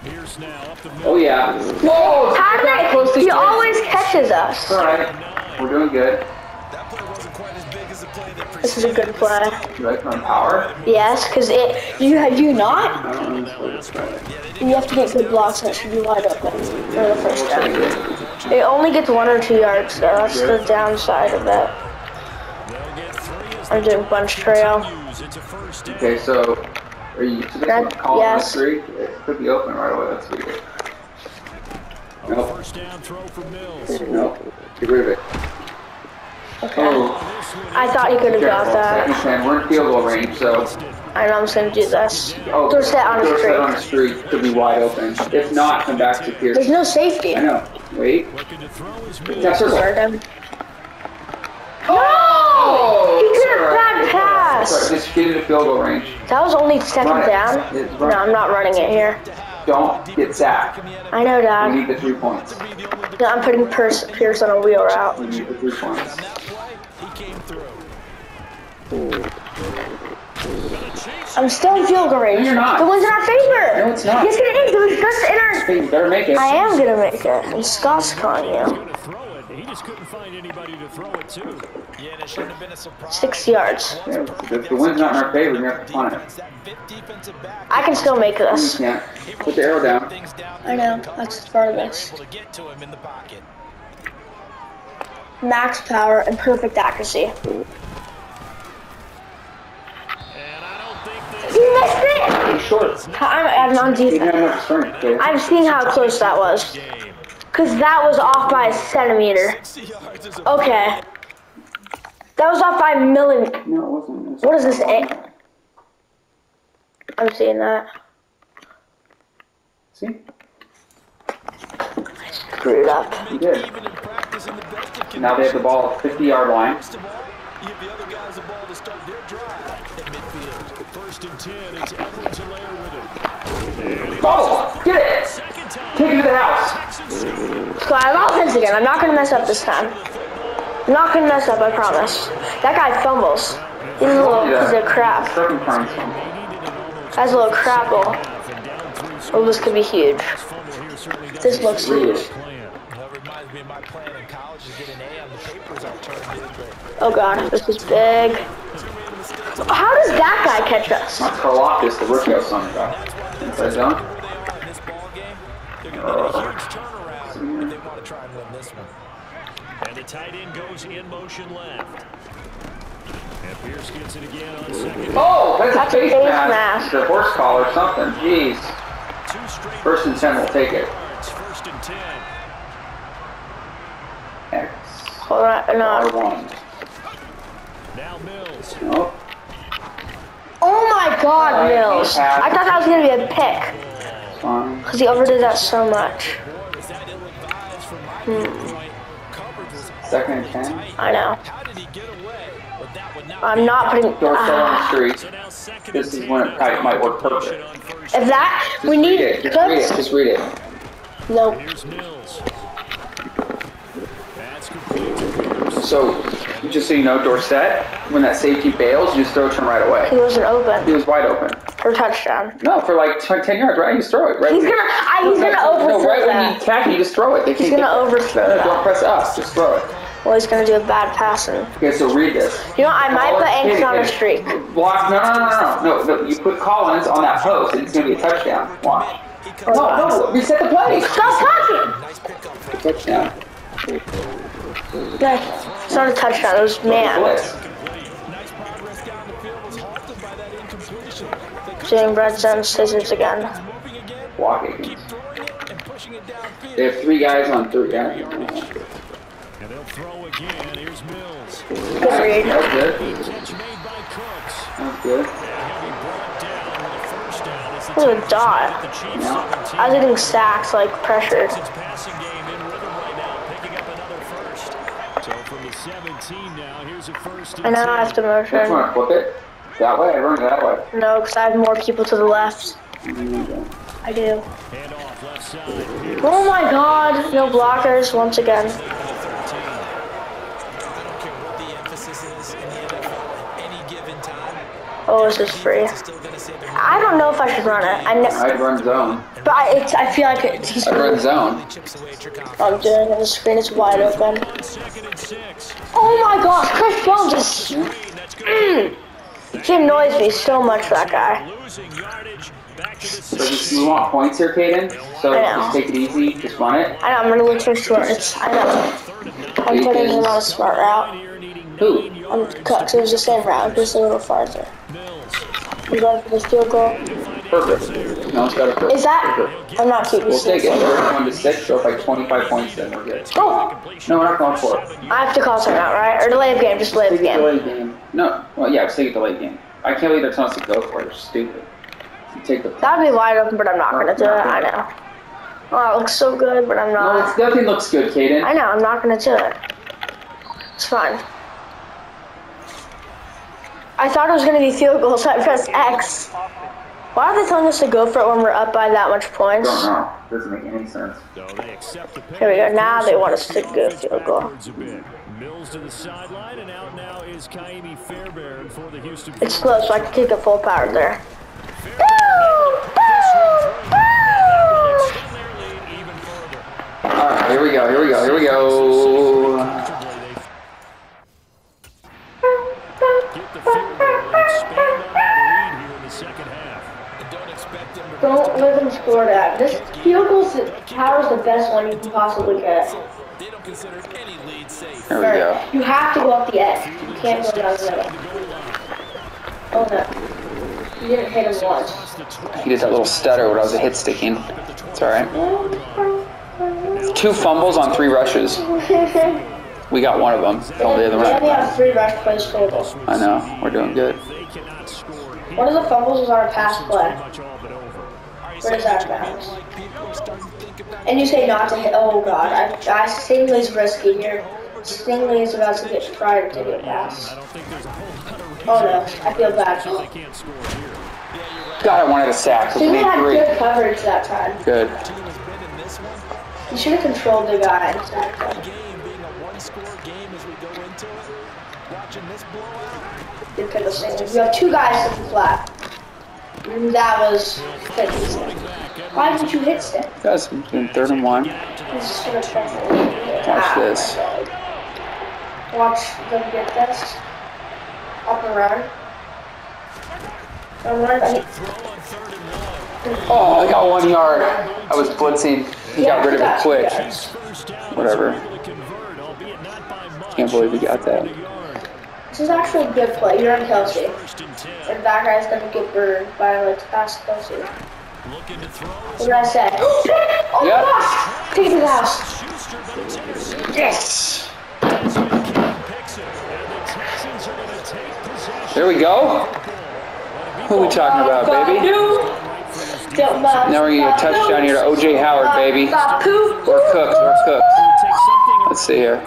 Here's now up the Oh yeah. Whoa! How did I? He always catches us. All right. We're doing good. This is a good play. You like my power? Yes, because it. You have you not? I don't know what it's right. You have to get good blocks and it should be wide open for the first down. It only gets one or two yards, so that's the downside of it. They'll get three as I'm doing bunch trail. use. It's a first down. Okay, so are you supposed to That- call on the yes. three? It could be open right away. That's weird. Nope. First down throw for Mills. Nope. Get rid of it. Okay. Oh, I thought he could have got. Second that. ten. We're in field goal range, so. I know I'm just gonna do this. Oh, Throw set on throw a set on a streak could be wide open. If not, come back to Pierce. There's no safety. I know. Wait. Looking to throw his Mills. That's circle. Him. Oh! He could have bad pass. Sorry, just get into field goal range. That was only second Run down. No. I'm not running it here. Don't get sacked. I know, We Dad. need the three points. No, I'm putting Pierce, Pierce on a wheel route. We need the three points. That play, he came through. I'm still in field goal range. No, you're not. The one's in our favor. No, it's not. Yes, it is. It was just in our. Hey, you better make it. I am gonna make it. And Scott's calling you. Throw it. He just couldn't find anybody to throw it to. Yeah, and it shouldn't have been a surprise. Six yards. Yeah, the, the wind's not in our favor. We're have to punt it. Defense, that fifth defensive back, I can still make this. can't. Put the arrow down. things down I there know. and cover. That's part of They were this. able to get to him in the pocket. Max power and perfect accuracy. And I don't think that You missed it. He's short. I'm, I'm on defense. have enough strength. Okay? I'm seeing how close that was. Cause that was off by a centimeter. 60 yards is a Okay. That was off by a millimeter. No, it wasn't. What is this? A- eh? I'm seeing that. See? Screwed up. He did. even in practice in the best of Now they have the ball at 50 yard line. First of all, you give the other guys the ball to start their drive at midfield. First and 10. It's Edwards-Helaire with it. Oh, get it! Second time. Take it to the house. Texans. So I'm offense again. I'm not gonna mess up this time. I'm not gonna mess up, I promise. That guy fumbles. He's a little piece of crap. Second time. so. That's a little crapple. And down three Oh, this could be huge. fumble here certainly doesn't This looks huge. plan. That reminds me of my plan in college to get an A on the papers I turned in, but Oh god, this is big. How does that guy catch us? That's Karlaftis, the rookie I was talking about. Inside zone. where they this ball game, they're going to need a huge turnaround if they want to oh, try and win this one. And the tight end goes in motion left. And Pierce gets it again on second. Oh, that's, That's a a face face mask. mask. The horse collar or something. Jeez. Two First and ten will take it. yards. First and ten. X. Hold on, no. R1. Now Mills. Nope. Oh my God, Alright, Mills! I thought that was gonna be a pick Fine. because he overdid that so much. Boy, was that ill-advised from my Hmm. viewpoint. Coverage was Second and 10. I know. How did he get away? But that would not I'm not putting. Dorsett on the Ah. street. So now second This is when it probably might work perfect. On If that we need. it. Just read it. Just read it. nope. So, just so you know, Dorsett, when that safety bails, you just throw it to him right away. He wasn't open. He was wide open. for touchdown. No, for like t- 10 yards, right? You just throw it. Right He's when- gonna. I, he's gonna No, overthrow right when that. you tack you just throw it. They He's gonna overthrow No, don't press us. Just throw it. Well, he's gonna do a bad passing. Okay, so read this. You know, I might put Anson on a streak. Block. No, no, no, no, no, no. You put Collins on that post, and it's gonna be a touchdown. Watch. No, no. Reset the play. Stop talking! Touchdown. It's not a touchdown. It was man. Nice down the field was halted by that incompletion. They could Doing breadstone scissors again. moving again, Block it. keep throwing it and pushing it downfield. They have three guys on three. Yeah. And they'll throw again. Here's Mills. Good read. That was good. Catch made. That was good. And he'll be brought down with a first down as What a Texans dot. Yeah. I was getting sacks like pressured. Texans passing game in rhythm right now, picking up another first. So from the 17 now, here's a first and And now I have to Which motion. one? Flip it. That way. I run that way. No, because I have more people to the left. Mm-hmm. I do. Hand off left side. Oh my god, no blockers once again. I don't care what the emphasis is in the NFL at any given Oh, this is free. It's still going to say the I don't know if I should run it. I know, I'd run zone. but I, it's, I feel like it's, he's I'd run zone. chips away at your confidence. I'm doing it. The screen is wide open. On second and six. Oh my gosh, Chris. Screen, that's good. He annoys me so much, that guy. Losing yardage. Back to the So just, 16. we want points here, Caden. So just take it easy. Just run it. I know, I'm gonna look for shorts. I know. I'm putting him on a smart route. Who? yards. cut, it was the same route, just a little farther. I'm going for this field goal. Perfect. No one's got a first. Is that? Perfect. I'm not keeping We'll take it. First one to six. So if like 25 points, then we're good. Oh! No, we're not going for it. I have to call something out, right? Or delay the game, just delay the game. delayed game. No. Well, yeah, just take it delayed game. I can't believe they're telling us to go for it. They're stupid. You take the. That would be wide open, but I'm not gonna do it. I know. Oh, it looks so good, but I'm not. No, it's, not. nothing looks good, Kaden. I know, I'm not gonna do it. It's fine. I thought it was gonna be field goal, so I pressed X. Why are they telling us to go for it when we're up by that much points? don't know. Doesn't make any sense. So they accept the Here we go. Now they want us to go field goal. A. Mills to the sideline, and out now is Kaimi Fairbairn for the Houston. It's close, so I can kick it full power there. Extend their lead. All right, here we go. Here we go. Here we go. Get the field goal and expand on that lead here in the second half. Don't expect them to Don't let them score that. This field goal power is the best one you can possibly get. They don't consider any lead safe. Here we go. You have to go up the edge. You can't go down the middle. Oh no. You didn't hit him once. He did that little stutter when I was a hit sticking. It's all right. Two fumbles on three rushes. We got one of them. All the other We only have three rush plays total. I know. We're doing good. They cannot score. One of the fumbles was on a pass play. Much all. Where is that bounce? Like people are starting to think about And you say not to hit. Oh god, I, I Stingley's risky here. Stingley is about to get tried to get pass. I don't think there's a whole lot of reason Oh no, I feel bad. they can't score here. God, I wanted a sack. We Stingley need had three. good coverage that time. Good. team has been in this one. You should have controlled the guy. Watching this blowout. You could have seen it. You have two guys to the flat. And That was 50 Why didn't you hit stick? Guys, in third and one. He's just gonna try to Watch ah. this. Watch them get this. Up and run. And run. Oh, I got one yard. I was blitzing. He got rid of it quick. First. Whatever. Able to convert, albeit not can't believe we got that. This is actually a good play. You're on Kelce. And 10. And that guy's gonna get burned by like past Kelce. Looking to throw. What did I say? oh Yep. my gosh! Take it to the house. Schuster, but it's intercepted. Yes. It. And the Texans are going to take possession. There we go. Who are we talking about, oh, baby? Now we're gonna get a touchdown here to OJ Howard, baby. Bapu. We're cooked. We're cooked. Take something Let's see here.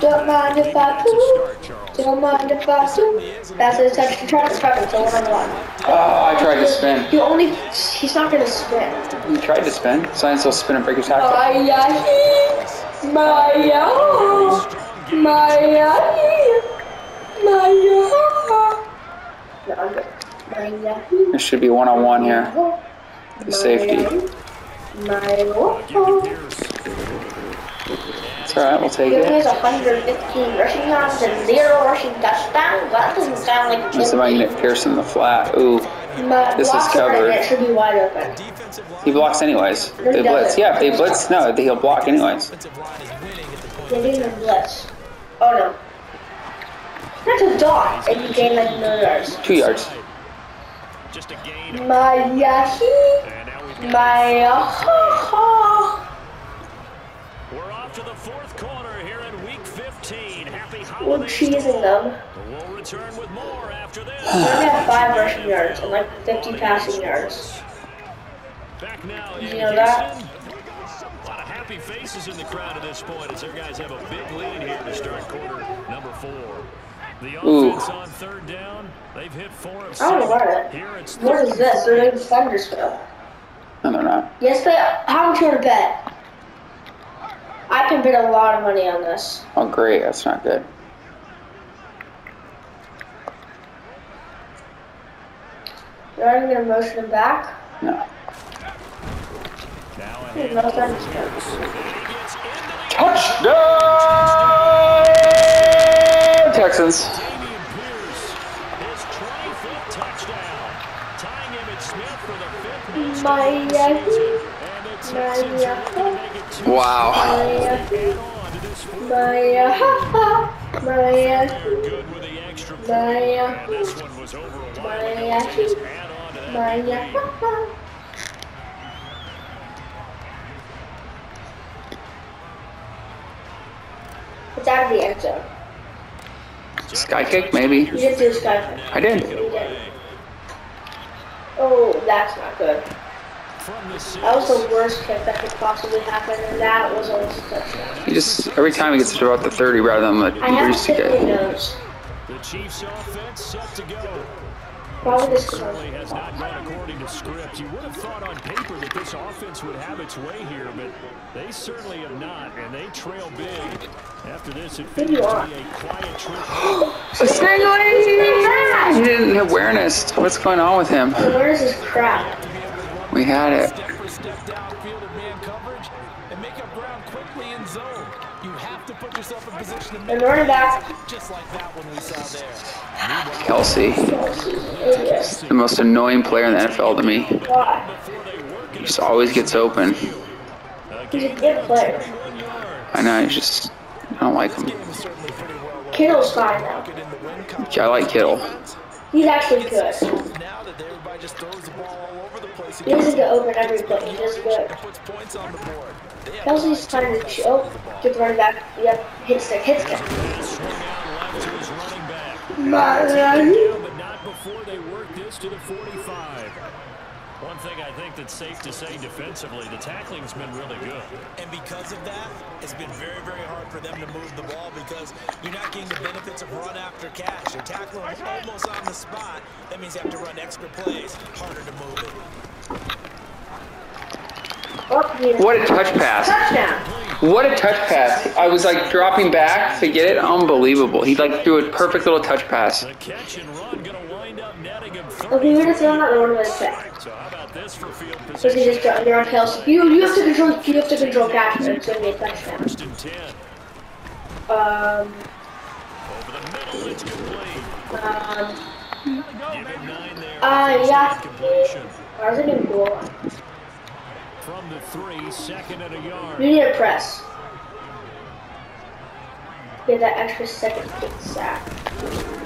Territory for a Don't mind if I poo. Don't mind if I poo. That's a touch. Try to spin it. So one on one. Oh, I tried to spin. You only. He's not gonna spin. You tried to spin. Science will spin and break your tackle. Maya, Maya, Maya, Maya. No, I'm good. Maya. There should be one on one here. The safety. Maya. It's alright, we'll take He it. has 115 rushing yards and zero rushing touchdowns. That doesn't sound like a Let's see if I can get Pearson the flat. Ooh, My This is right covered. there should be wide open. He blocks anyways. No, They blitz. doesn't. Yeah, if they blitz, no, he'll block anyways. defensive line is winning at the. They didn't blitz. Oh no. That's a dot, and you gain like no yards. Two yards. Just a gain. Maya, And now we've got Maya, ha ha. We're off to the fourth quarter here in week 15. Happy We're holidays. cheesing them. We'll return with more after this. They only have five rushing yards and like 50 passing yards. Back now Did you know that? Houston. A lot of happy faces in the crowd at this point as their guys have a big lead here to start quarter number four. The Ooh. offense on third down. They've hit four of I don't know seven. what it. Here it's What is this? They're doing Thundersville. No, they're not. Yes, they. are. How much you want to bet? I can bet a lot of money on this. Oh, great. That's not good. You're not even gonna motion him back. No. now ahead. No Thundersville. He gets into the Touchdown! Texans. Dameon Wow. Maya, add on to Maya, ha ha, Maya, good with the extra point. Maya, And this one was over a while ago. Maya, Just add on to that. Maya, ha ha. It's out of the end zone. Sky kick, maybe. You didn't do sky kick. I did. Did. Oh, that's not good. From the six, That was the worst kick that could possibly happen, and that was almost a touchdown. He just every time he gets to about the 30 rather than the I have used to tickly get. nose. the Chiefs offense set to go. Probably this Certainly has not gone according to script. You would have thought on paper that this offense would have its way here, but they certainly have not, and they trail big. After this, it Maybe figures to be a quiet trip. He didn't have awareness. What's going on with him? Where is this crap? We had it. Step for step downfield in man coverage and make up ground quickly in zone. You have to put yourself in position to make running back, just like that one we saw there. Kelce, idiot. the most annoying player in the NFL to me. Why? He just always gets open. He's a good player. I know. He's just. I don't like him. Game is certainly pretty well run. Kittle's fine now. Get in the win column. I like Kittle. He's actually good. He doesn't get open every play. He's just good. and puts points on the board. They have Kelce's trying to chill. Get the running back. Yep. Hit stick. Hit stick. Swing out left to his running back. Man. Yeah, but not before they work this to the 45. One thing I think that's safe to say defensively, the tackling's been really good. And because of that, it's been very, very hard for them to move the ball because you're not getting the benefits of run after catch. You're tackling almost on the spot. That means you have to run extra plays. Harder to move it. What a touch pass. touchdown. What a touch pass. I was like dropping back to get it. Unbelievable. He like threw a perfect little touch pass. The catch and run going to wind up netting him If we would have 30. thrown that, the one would have picked. So how about this for field So he position? just under on Kelce. You you have to control you have to control catch and it's gonna be a touchdown. First and 10. Um Over the middle, it's complete. um Give him uh yeah. Completion. Why is it in goal? From the three, second and a yard. You need to press. Get that extra second kick sack.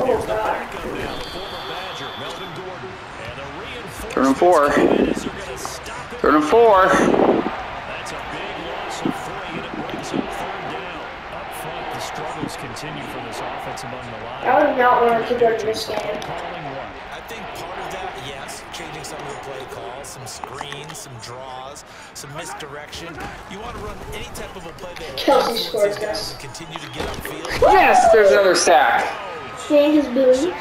Oh god. Backup now, former Badger, Melvin Gordon. And the reinforcements Third and four. are going to stop it. Third and four. That's a big loss of three, and it brings up third down. Up front, the struggles continue for this offense among the line. I would not want to go to this game. I think part of that, yes, changing some of the play calls, some screens, some draws, some misdirection. You want to run any type of a play that Kelce influences scores these guys this. continue to get upfield. Yes, there's another sack. Change his belief.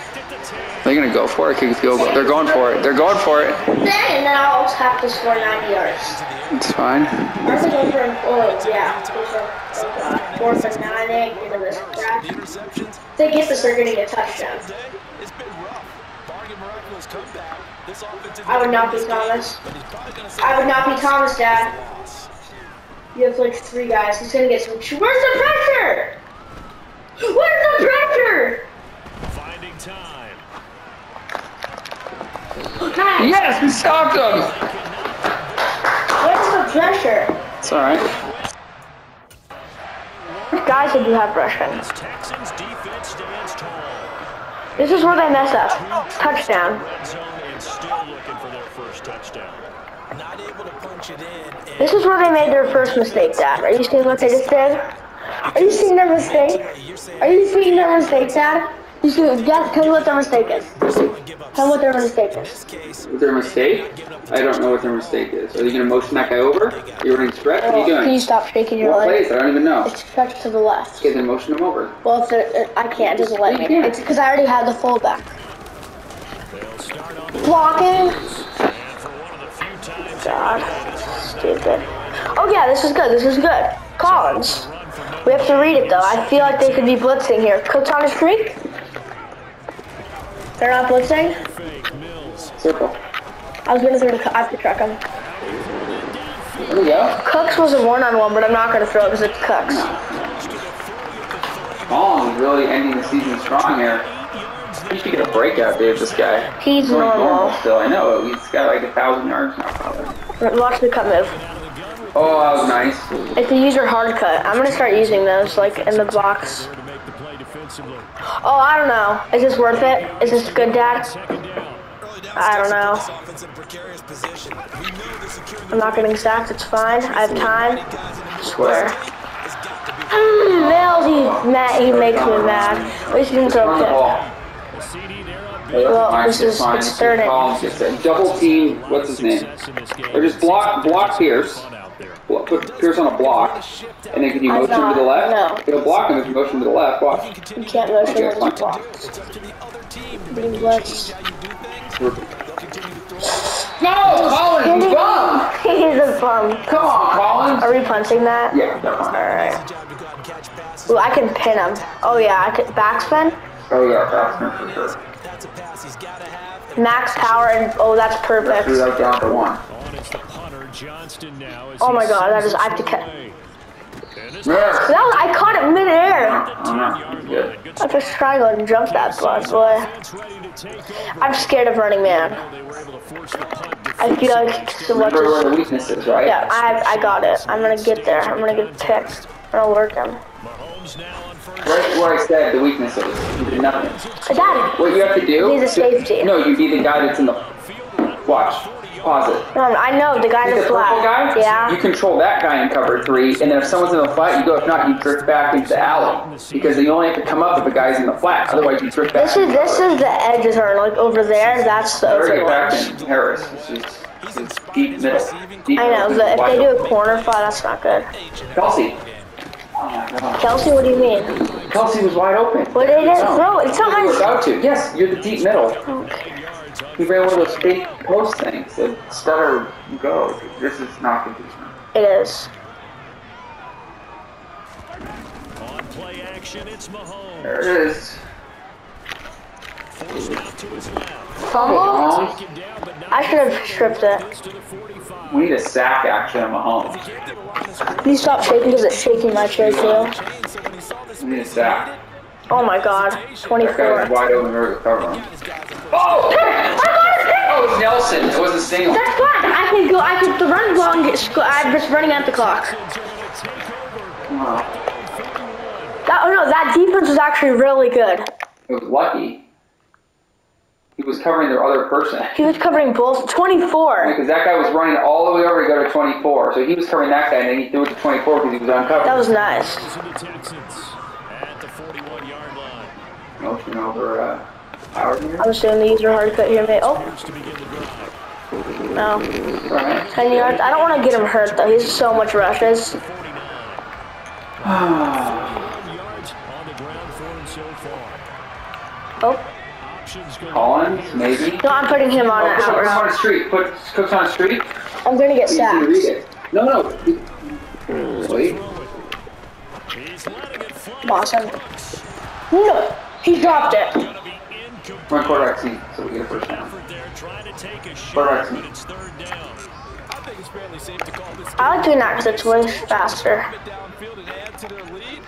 They're gonna go for it. Kick a field goal. They're going for it. They're going for it. Then now have to score 90 yards. It's fine. Ours are going for an oh yeah. For uh, god. Fourth and nine, eight, get this crap. The interceptions, If they get this, they're gonna get a touchdown. today, it's been rough. Bargain miraculous comeback. This offense is I would not be Thomas. but he's probably going to say I would not be Thomas, Dad. You have like three guys. He's gonna get some. Where's the pressure? Where's the pressure? Finding time. Yes, we stopped them. Where's the pressure? It's all right. Guys that do have Russian. Texans defense stands tall. This is where they mess up. Touchdown. Red zone and still looking for their first touchdown. Not able to punch it in. This is where they made their first mistake, Dad. Are you seeing what they just did? Are you seeing their mistake? you're Are you seeing their mistake, Dad? You see, Dad, tell me what their mistake is. someone give up Tell me what their mistake is. Was there mistake? I don't know what their mistake is. Are you gonna motion that guy over? You're running stretch? What are you oh, doing? Can you stop shaking your What leg? I don't even know. It's stretched to the left. Okay, then motion him over. Well, if there, I can't. It doesn't let You me. can't. It's because I already have the fullback. Blocking. and for one of the few times God, stupid. Oh yeah, this is good. This is good. Collins. We have to read it though. I feel like they could be blitzing here. Coach streak. They're not blitzing. Circle. I was gonna throw the. I have to track him. There we go. Cooks was a one-on-one, but I'm not gonna throw it because it's Cooks. Collins really ending the season strong here. He should get a breakout, Dave. This guy. He's Going normal. Still, I know. He's got like a thousand yards now, probably. Watch the cut move. Oh, that was nice. It's a user hard cut. I'm gonna start using those like in the box. To make the play defensively. Oh, I don't know. Is this worth it? Is this good, Dad? Second down. Early down I don't know. This offense in a precarious position. We know they're securing the I'm not getting sacked. It's fine. I have time. guys in the middle Swear. has got to be Mm, Nails, he, mad, he makes me mad. At least he didn't throw a pick. ball. The CD there up Hey, Well, this is- it's third and- Collins gets it. Double team. What's his name? success in. Or just block, block Pierce. Fun out there. Blo- Put Pierce on a block, and then can you I'm motion to the left? no. It'll block him if you motion to the left. Watch. You can't motion Okay, block. To team Being make blitzed. how you do things. We're- They'll continue to throw. No, Collins, you bum! He's a bum. Come on, Collins. Are we punching that? Yeah, definitely. Alright. Easy job to go out and catch passes. Ooh, I can pin him. Oh yeah, I can backspin. Oh yeah, that's for sure. A pass he's got. Max power and oh that's perfect. that down to one. On is the punter, Johnston now. as Oh my God, that is I have to this cut- away. And this Yes. That was, I caught it midair. I don't know. Good. I just tried to and jump that bad boy. defense ready to take over. I'm scared of running man. They were able to force the punt I feel like so much Remember the is. weakness is, right? Yeah, I I got it. I'm gonna get there. I'm gonna get picked. I'm gonna work him. Mahomes now on first. Right where I said the weaknesses. You did nothing. Dad, What you have to do? He's a safety. No, you be the guy that's in the. Watch. Pause it. no, I know the guy in the the purple flat. guy? Yeah. You control that guy in cover three, and then if someone's in the flat, you go. If not, you drift back into the alley because you only have to come up if the guy's in the flat. Otherwise, you drift back. This is this is the edges are like over there. That's the open back in Harris. This is, is deep middle. Deep I know, but if they do a corner fly, that's not good. Kelce. Oh. Kelce, what do you mean? Kelce was wide open. Well, they didn't No. throw it. It's You were about to. Yes, you're the deep middle. He ran one of those fake post things that stutter go. This is not conditioner. It is. On play action, it's Mahomes. There it is. Forced out to his left. Fumble? Mahomes. Taken down, but not I should have stripped it. close to the 45. We need a sack action on Mahomes. Can you stop shaking because it's shaking my chair too? We need a sack. Oh my god. That guy was 24. wide open. We were covering. Oh! Oh, it was Nelson. It wasn't Single. That's fine. I can go. I can run the ball and get. Sc- I'm just running at the clock. Wow. That, oh no, that defense was actually really good. It was lucky. He was covering their other person. He was covering both. 24. Because that guy was running all the way over to go to 24. So he was covering that guy, and then he threw it to 24 because he was uncovered. That was nice. Goes to the Texans at the 41-yard line. Motion over uh, Howard here. I'm assuming the user hard cut here. May oh First to begin the drive. no, Right. 10 yards. I don't want to get him hurt though. He's so much rushes. 49. yards on the ground for him so far. Oh Collins, maybe. no, I'm putting him on Oh, an put Cooks on the street. Put Cooks on street. I'm gonna get You can read sacked. it. No, no. Wait. He's letting it fly. Awesome. No, he dropped it. Gonna be Run quarterback seat, so we get a first down. effort there, to take a Quarterback shot, seat. but it's third down. I think it's fairly safe to call this I like doing that because it's way faster. it downfield and add to their lead.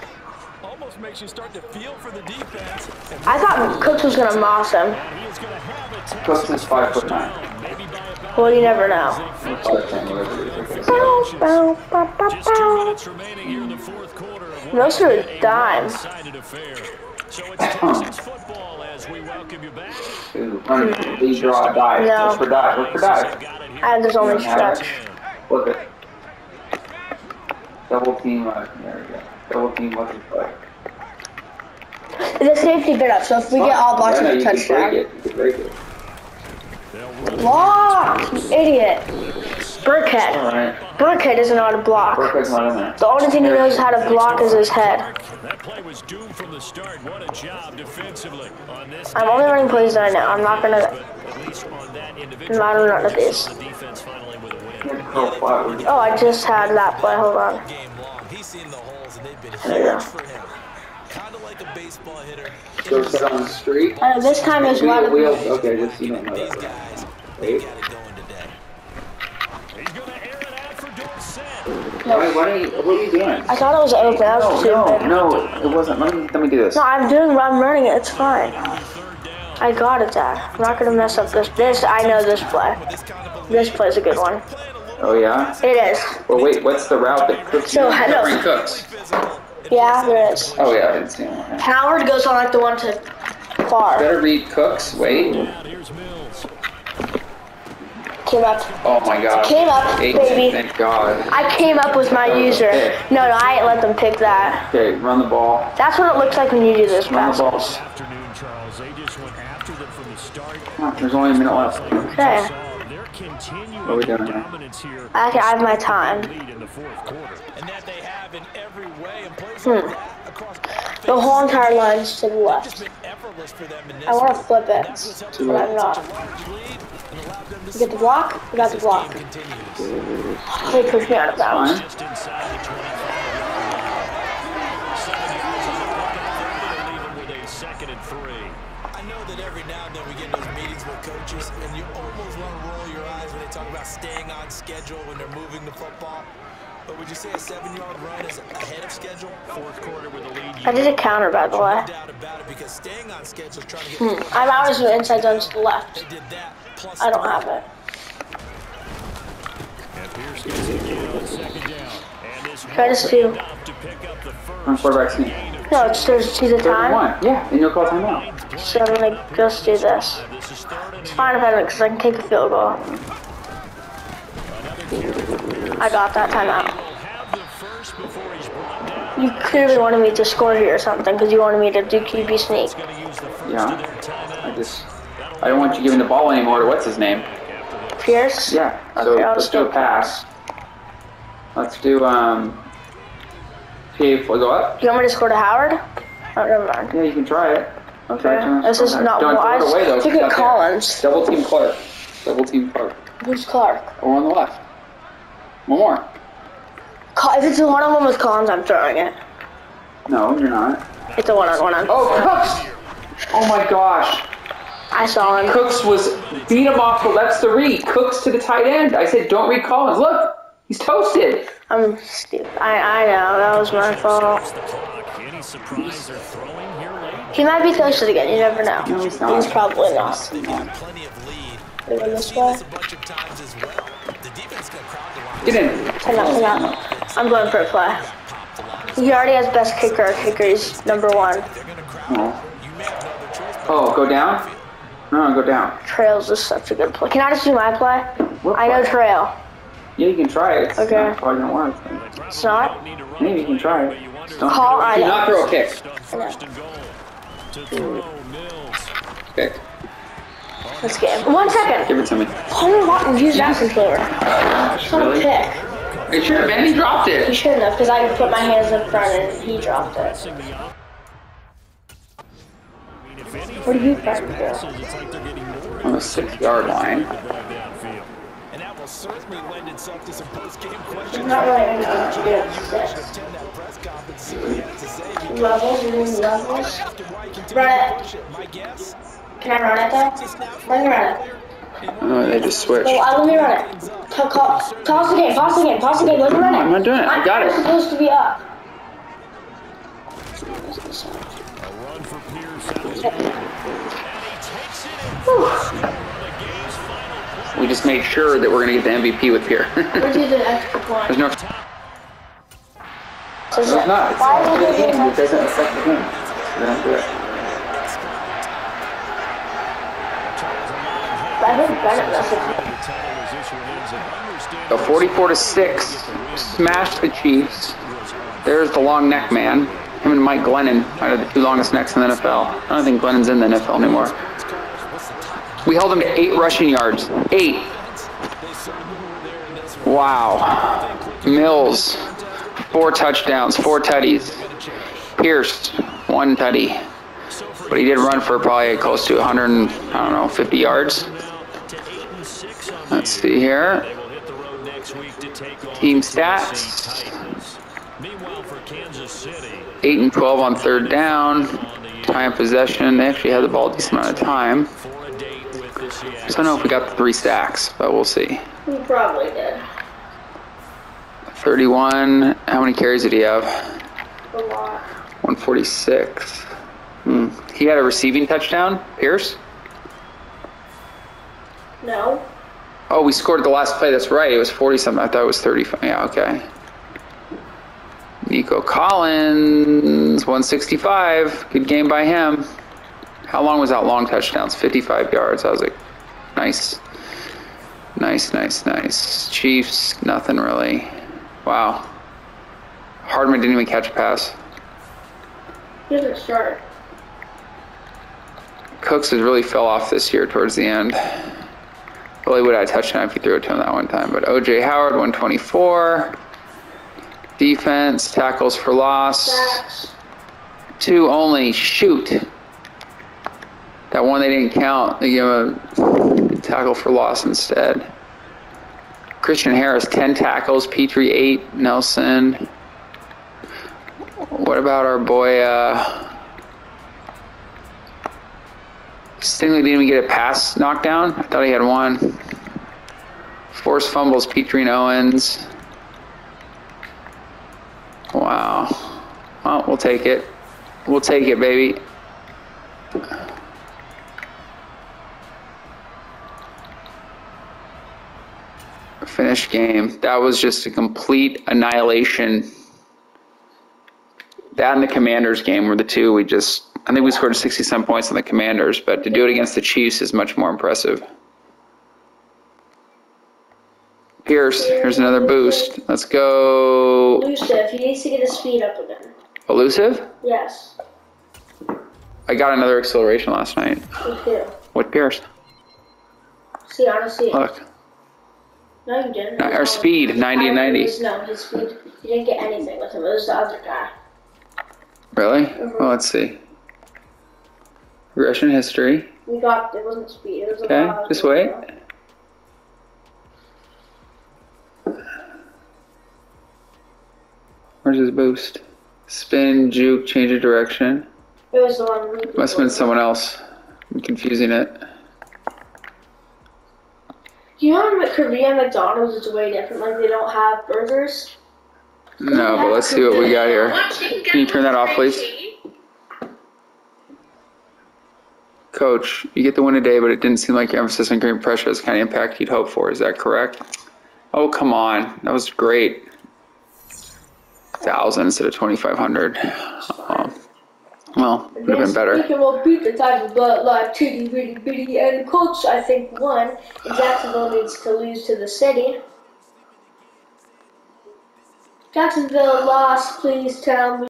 Almost makes you start to feel for the defense. I thought Cooks was gonna moss him. And gonna have Cooks is five foot nine. maybe by Well, you never know. Five ten, whatever it is, I guess. Bow, bow, bow, bow, bow. minutes remaining here in the fourth quarter. of what Those are been a dime. One-sided affair. So it's Texans football as we welcome you back. Ooh, Run, lead draw, dive. No. Look for dive. Look for dive. Got. I there's only stretch. Flip it. Double team, uh, there we go. Double team, what's it play? It's a safety bit up, so if we get all blocks, Yeah, it's a can break touchdown. it. You can break it. They'll run Block, you idiot. Burkhead. Alright. Burkhead doesn't know how to block. Burkhead's not in there. The only thing he knows how to block is his head. That play was doomed from the start. What a job defensively on this. I'm only running plays that I know. I'm not gonna. But at least on that individual. I don't know none of these. The defense finally with a win. You have to throw flat with- Oh, I just had that play. Hold on. game long, he's seen the holes and they've been There you go. for him. Kind of like a baseball hitter. Go sit on the street. Uh, this time there's a lot Wheel, of. wheel, okay, just, you don't know These that. guys, Wait. got it going today. He's going to air it out for Dorsett. Why, why are you, what are you doing? I thought it was open. That was No, stupid. no, no, it wasn't. Let me, let me do this. No, I'm doing. I'm running it. It's fine. I got it, Dad. I'm not gonna mess up this. This I know this play. This kind of This play's a good one. Oh, yeah? It is. Well, wait, what's the route that Cooks So, uses? I know. Covering Cooks. Yeah, there is. Oh, yeah, I didn't see him. Howard goes on like the one to far. Better read Cooks. Wait. Out here's Mills. Came up. Oh, my God. Came up, Eight, baby. Thank God. I came up with my user. No, no, I ain't let them pick that. Okay, run the ball. That's what it looks like when you do this Run the ball. Afternoon, Charles. They just went after them from the start. There's only a minute left. Okay. What are we doing here? I, I have my time. The fourth quarter. And that they have in every way and plays Hmm. like that across The whole entire line's to the left. been effortless for them in this I want to flip it, That's what's helped To them but I'm not. Such a large lead and allowed them to You get the block? You got the block. game continues. They pushed me out of bounds. Just inside the 25. Seven yards on the play. They'll leave them with a second and three. I know that every now and then we get those meetings with coaches, and you almost want to roll your eyes when they talk about staying on schedule when they're moving the football. But would you say a seven-yard run is ahead of schedule? Fourth quarter with a lead. I did a counter, by the way. No doubt about it, because staying on schedule is trying to get Hmm. I'm out of the inside zone to the left. They did that. I don't have it. And Pierce gets it on second down. And this Try to steal. to up the first. No, it's there's see the time. one. Yeah, and you'll call timeout. So I'm gonna just do this. This is third and It's fine if I don't, because I can take a field goal. I got that timeout. will have the first before he's brought down. You clearly wanted me to score here or something, because you wanted me to do QB sneak. Going to use the first Yeah. of their timeouts. I just, I don't want you giving the ball anymore to what's his name. Pierce? Yeah. So Okay, let's do a go pass. Let's do um. PA will go up. You want me to score to Howard? Oh, never mind. Yeah, you can try it. Okay. to- This is not Don't wise. away though. It's at out there. Collins. Double team Clark. Double team Clark. Who's Clark? Or on the left. One more. If it's a one-on-one with Collins, I'm throwing it. No, you're not. It's a one-on-one. I'm Oh, Cooks! Oh my gosh. I saw him. Cooks was beat him off. The, that's the read. Cooks to the tight end. I said, don't read Collins. Look, he's toasted. I'm stupid. I, I know. That was my fault. The clock. Any surprise or throwing here late? He might be toasted again. You never know. No, he's not. He's probably not. They've plenty of lead. They run We've this seen way. this a bunch of times as well. The defense going crowd the line. Get in. Time out, time out. I'm going for a play. Pop the line of He already has best kicker. Our kicker is number one. Oh. Oh, go down? No, go down. Trails is such a good play. Can I just do my play? What I know play? trail. Yeah, you can try it. It's Okay. not probably gonna work. It's not? Maybe you can try it. Don't Call do not throw a kick. First and goal. To throw Mills. Kick. Let's get him. One second. Give it to me. Homer Martin used that controller. Not a Really? pick. It should have been. He dropped it. He shouldn't have, because I put my hands in front and he dropped it. It's like they're getting more On the six yard line. the ball downfield. And that will certainly lend itself to some post-game questions. Not really anything to do You with should six. attend that press conference, see what he has to say. because Levels, we're doing levels. asked him why he continued Run it. push it. My guess, Can I run it though? Let me run it. Oh, they just switched. No, I let me run it. Pa- ca- Pause the game, pause the game, pause the game, let me run it. I'm not doing it. I got I'm it. supposed to be up. A run for Pierce out of the And he takes it in Whew. on the game's final play. We just made sure that we're gonna get the MVP with Pierre. We'll do the extra point. There's no. So It's not. It's Why not would the game. It doesn't affect the game. They don't do it. I think Bennett messaged The title as this one ends, and understand So 44 to six, smashed the Chiefs. There's the long neck man. Him and Mike Glennon have the two longest necks in the NFL. I don't think Glennon's in the NFL anymore. We held him to eight rushing yards. Eight. Wow. Mills, four touchdowns, four tutties. Pierce, one tutty. But he did run for probably close to 100, I don't know, 50 yards. Let's see here. They will hit the road next week to take on Team the Tennessee stats. Titans. Meanwhile, for Kansas City, 8 and 12 on third down. Time possession. They actually had the ball a decent amount of time. for a date with the Seattle. So I don't know if we got the three stacks, but we'll see. We probably did. 31. How many carries did he have? A lot. 146. Hmm. He had a receiving touchdown, Pierce? No. Oh, we scored the last play. That's right. It was 40 something. I thought it was 35. Yeah, okay. Nico Collins, 165. Good game by him. How long was that long touchdowns? 55 yards. I was like, nice. Nice, nice, nice. Chiefs, nothing really. Wow. Hardman didn't even catch a pass. He doesn't start. Cooks has really fell off this year towards the end. Really would have touchdown if he threw it to him that one time. But OJ Howard, 124. Defense, tackles for loss. Two only. Shoot. That one they didn't count. They gave a tackle for loss instead. Christian Harris, 10 tackles. Pitre, 8. Nelson. What about our boy, uh, Stingley didn't even get a pass knockdown. I thought he had one. Forced fumbles, Pitre and Owens. Well, we'll take it. We'll take it, baby. Finished game. That was just a complete annihilation. That and the Commanders game were the two we just. I think we scored 67 points on the Commanders, but to do it against the Chiefs is much more impressive. Pierce, here's another boost. Let's go. Elusive. He needs to get his speed up again. Elusive? Yes. I got another acceleration last night. Me too. What Pierce? See, honestly. Look. No, you didn't. Uh, our speed, 90 and 90. No, his speed. You didn't get anything with him. It was the other guy. Really? Well, let's see. Regression history. We got. It wasn't speed. It was a Okay, just wait. Where's his boost? Spin, juke, change of direction. It was the one. we- Must have been someone else. I'm confusing it. Do you know, in Korea, McDonald's is way different. Like they don't have burgers. No, but let's see what we got here. Can you turn that off, please? Coach, you get the win today, but it didn't seem like your emphasis on creating pressure has the kind of impact you'd hope for. Is that correct? Oh, come on. That was great. Thousand instead of twenty five hundred. Um, well, would have been better. Speaking will beat the Titans, but like titty bitty bitty, and Colts I think won. Jacksonville needs to lose to the city. Jacksonville lost. Please tell me.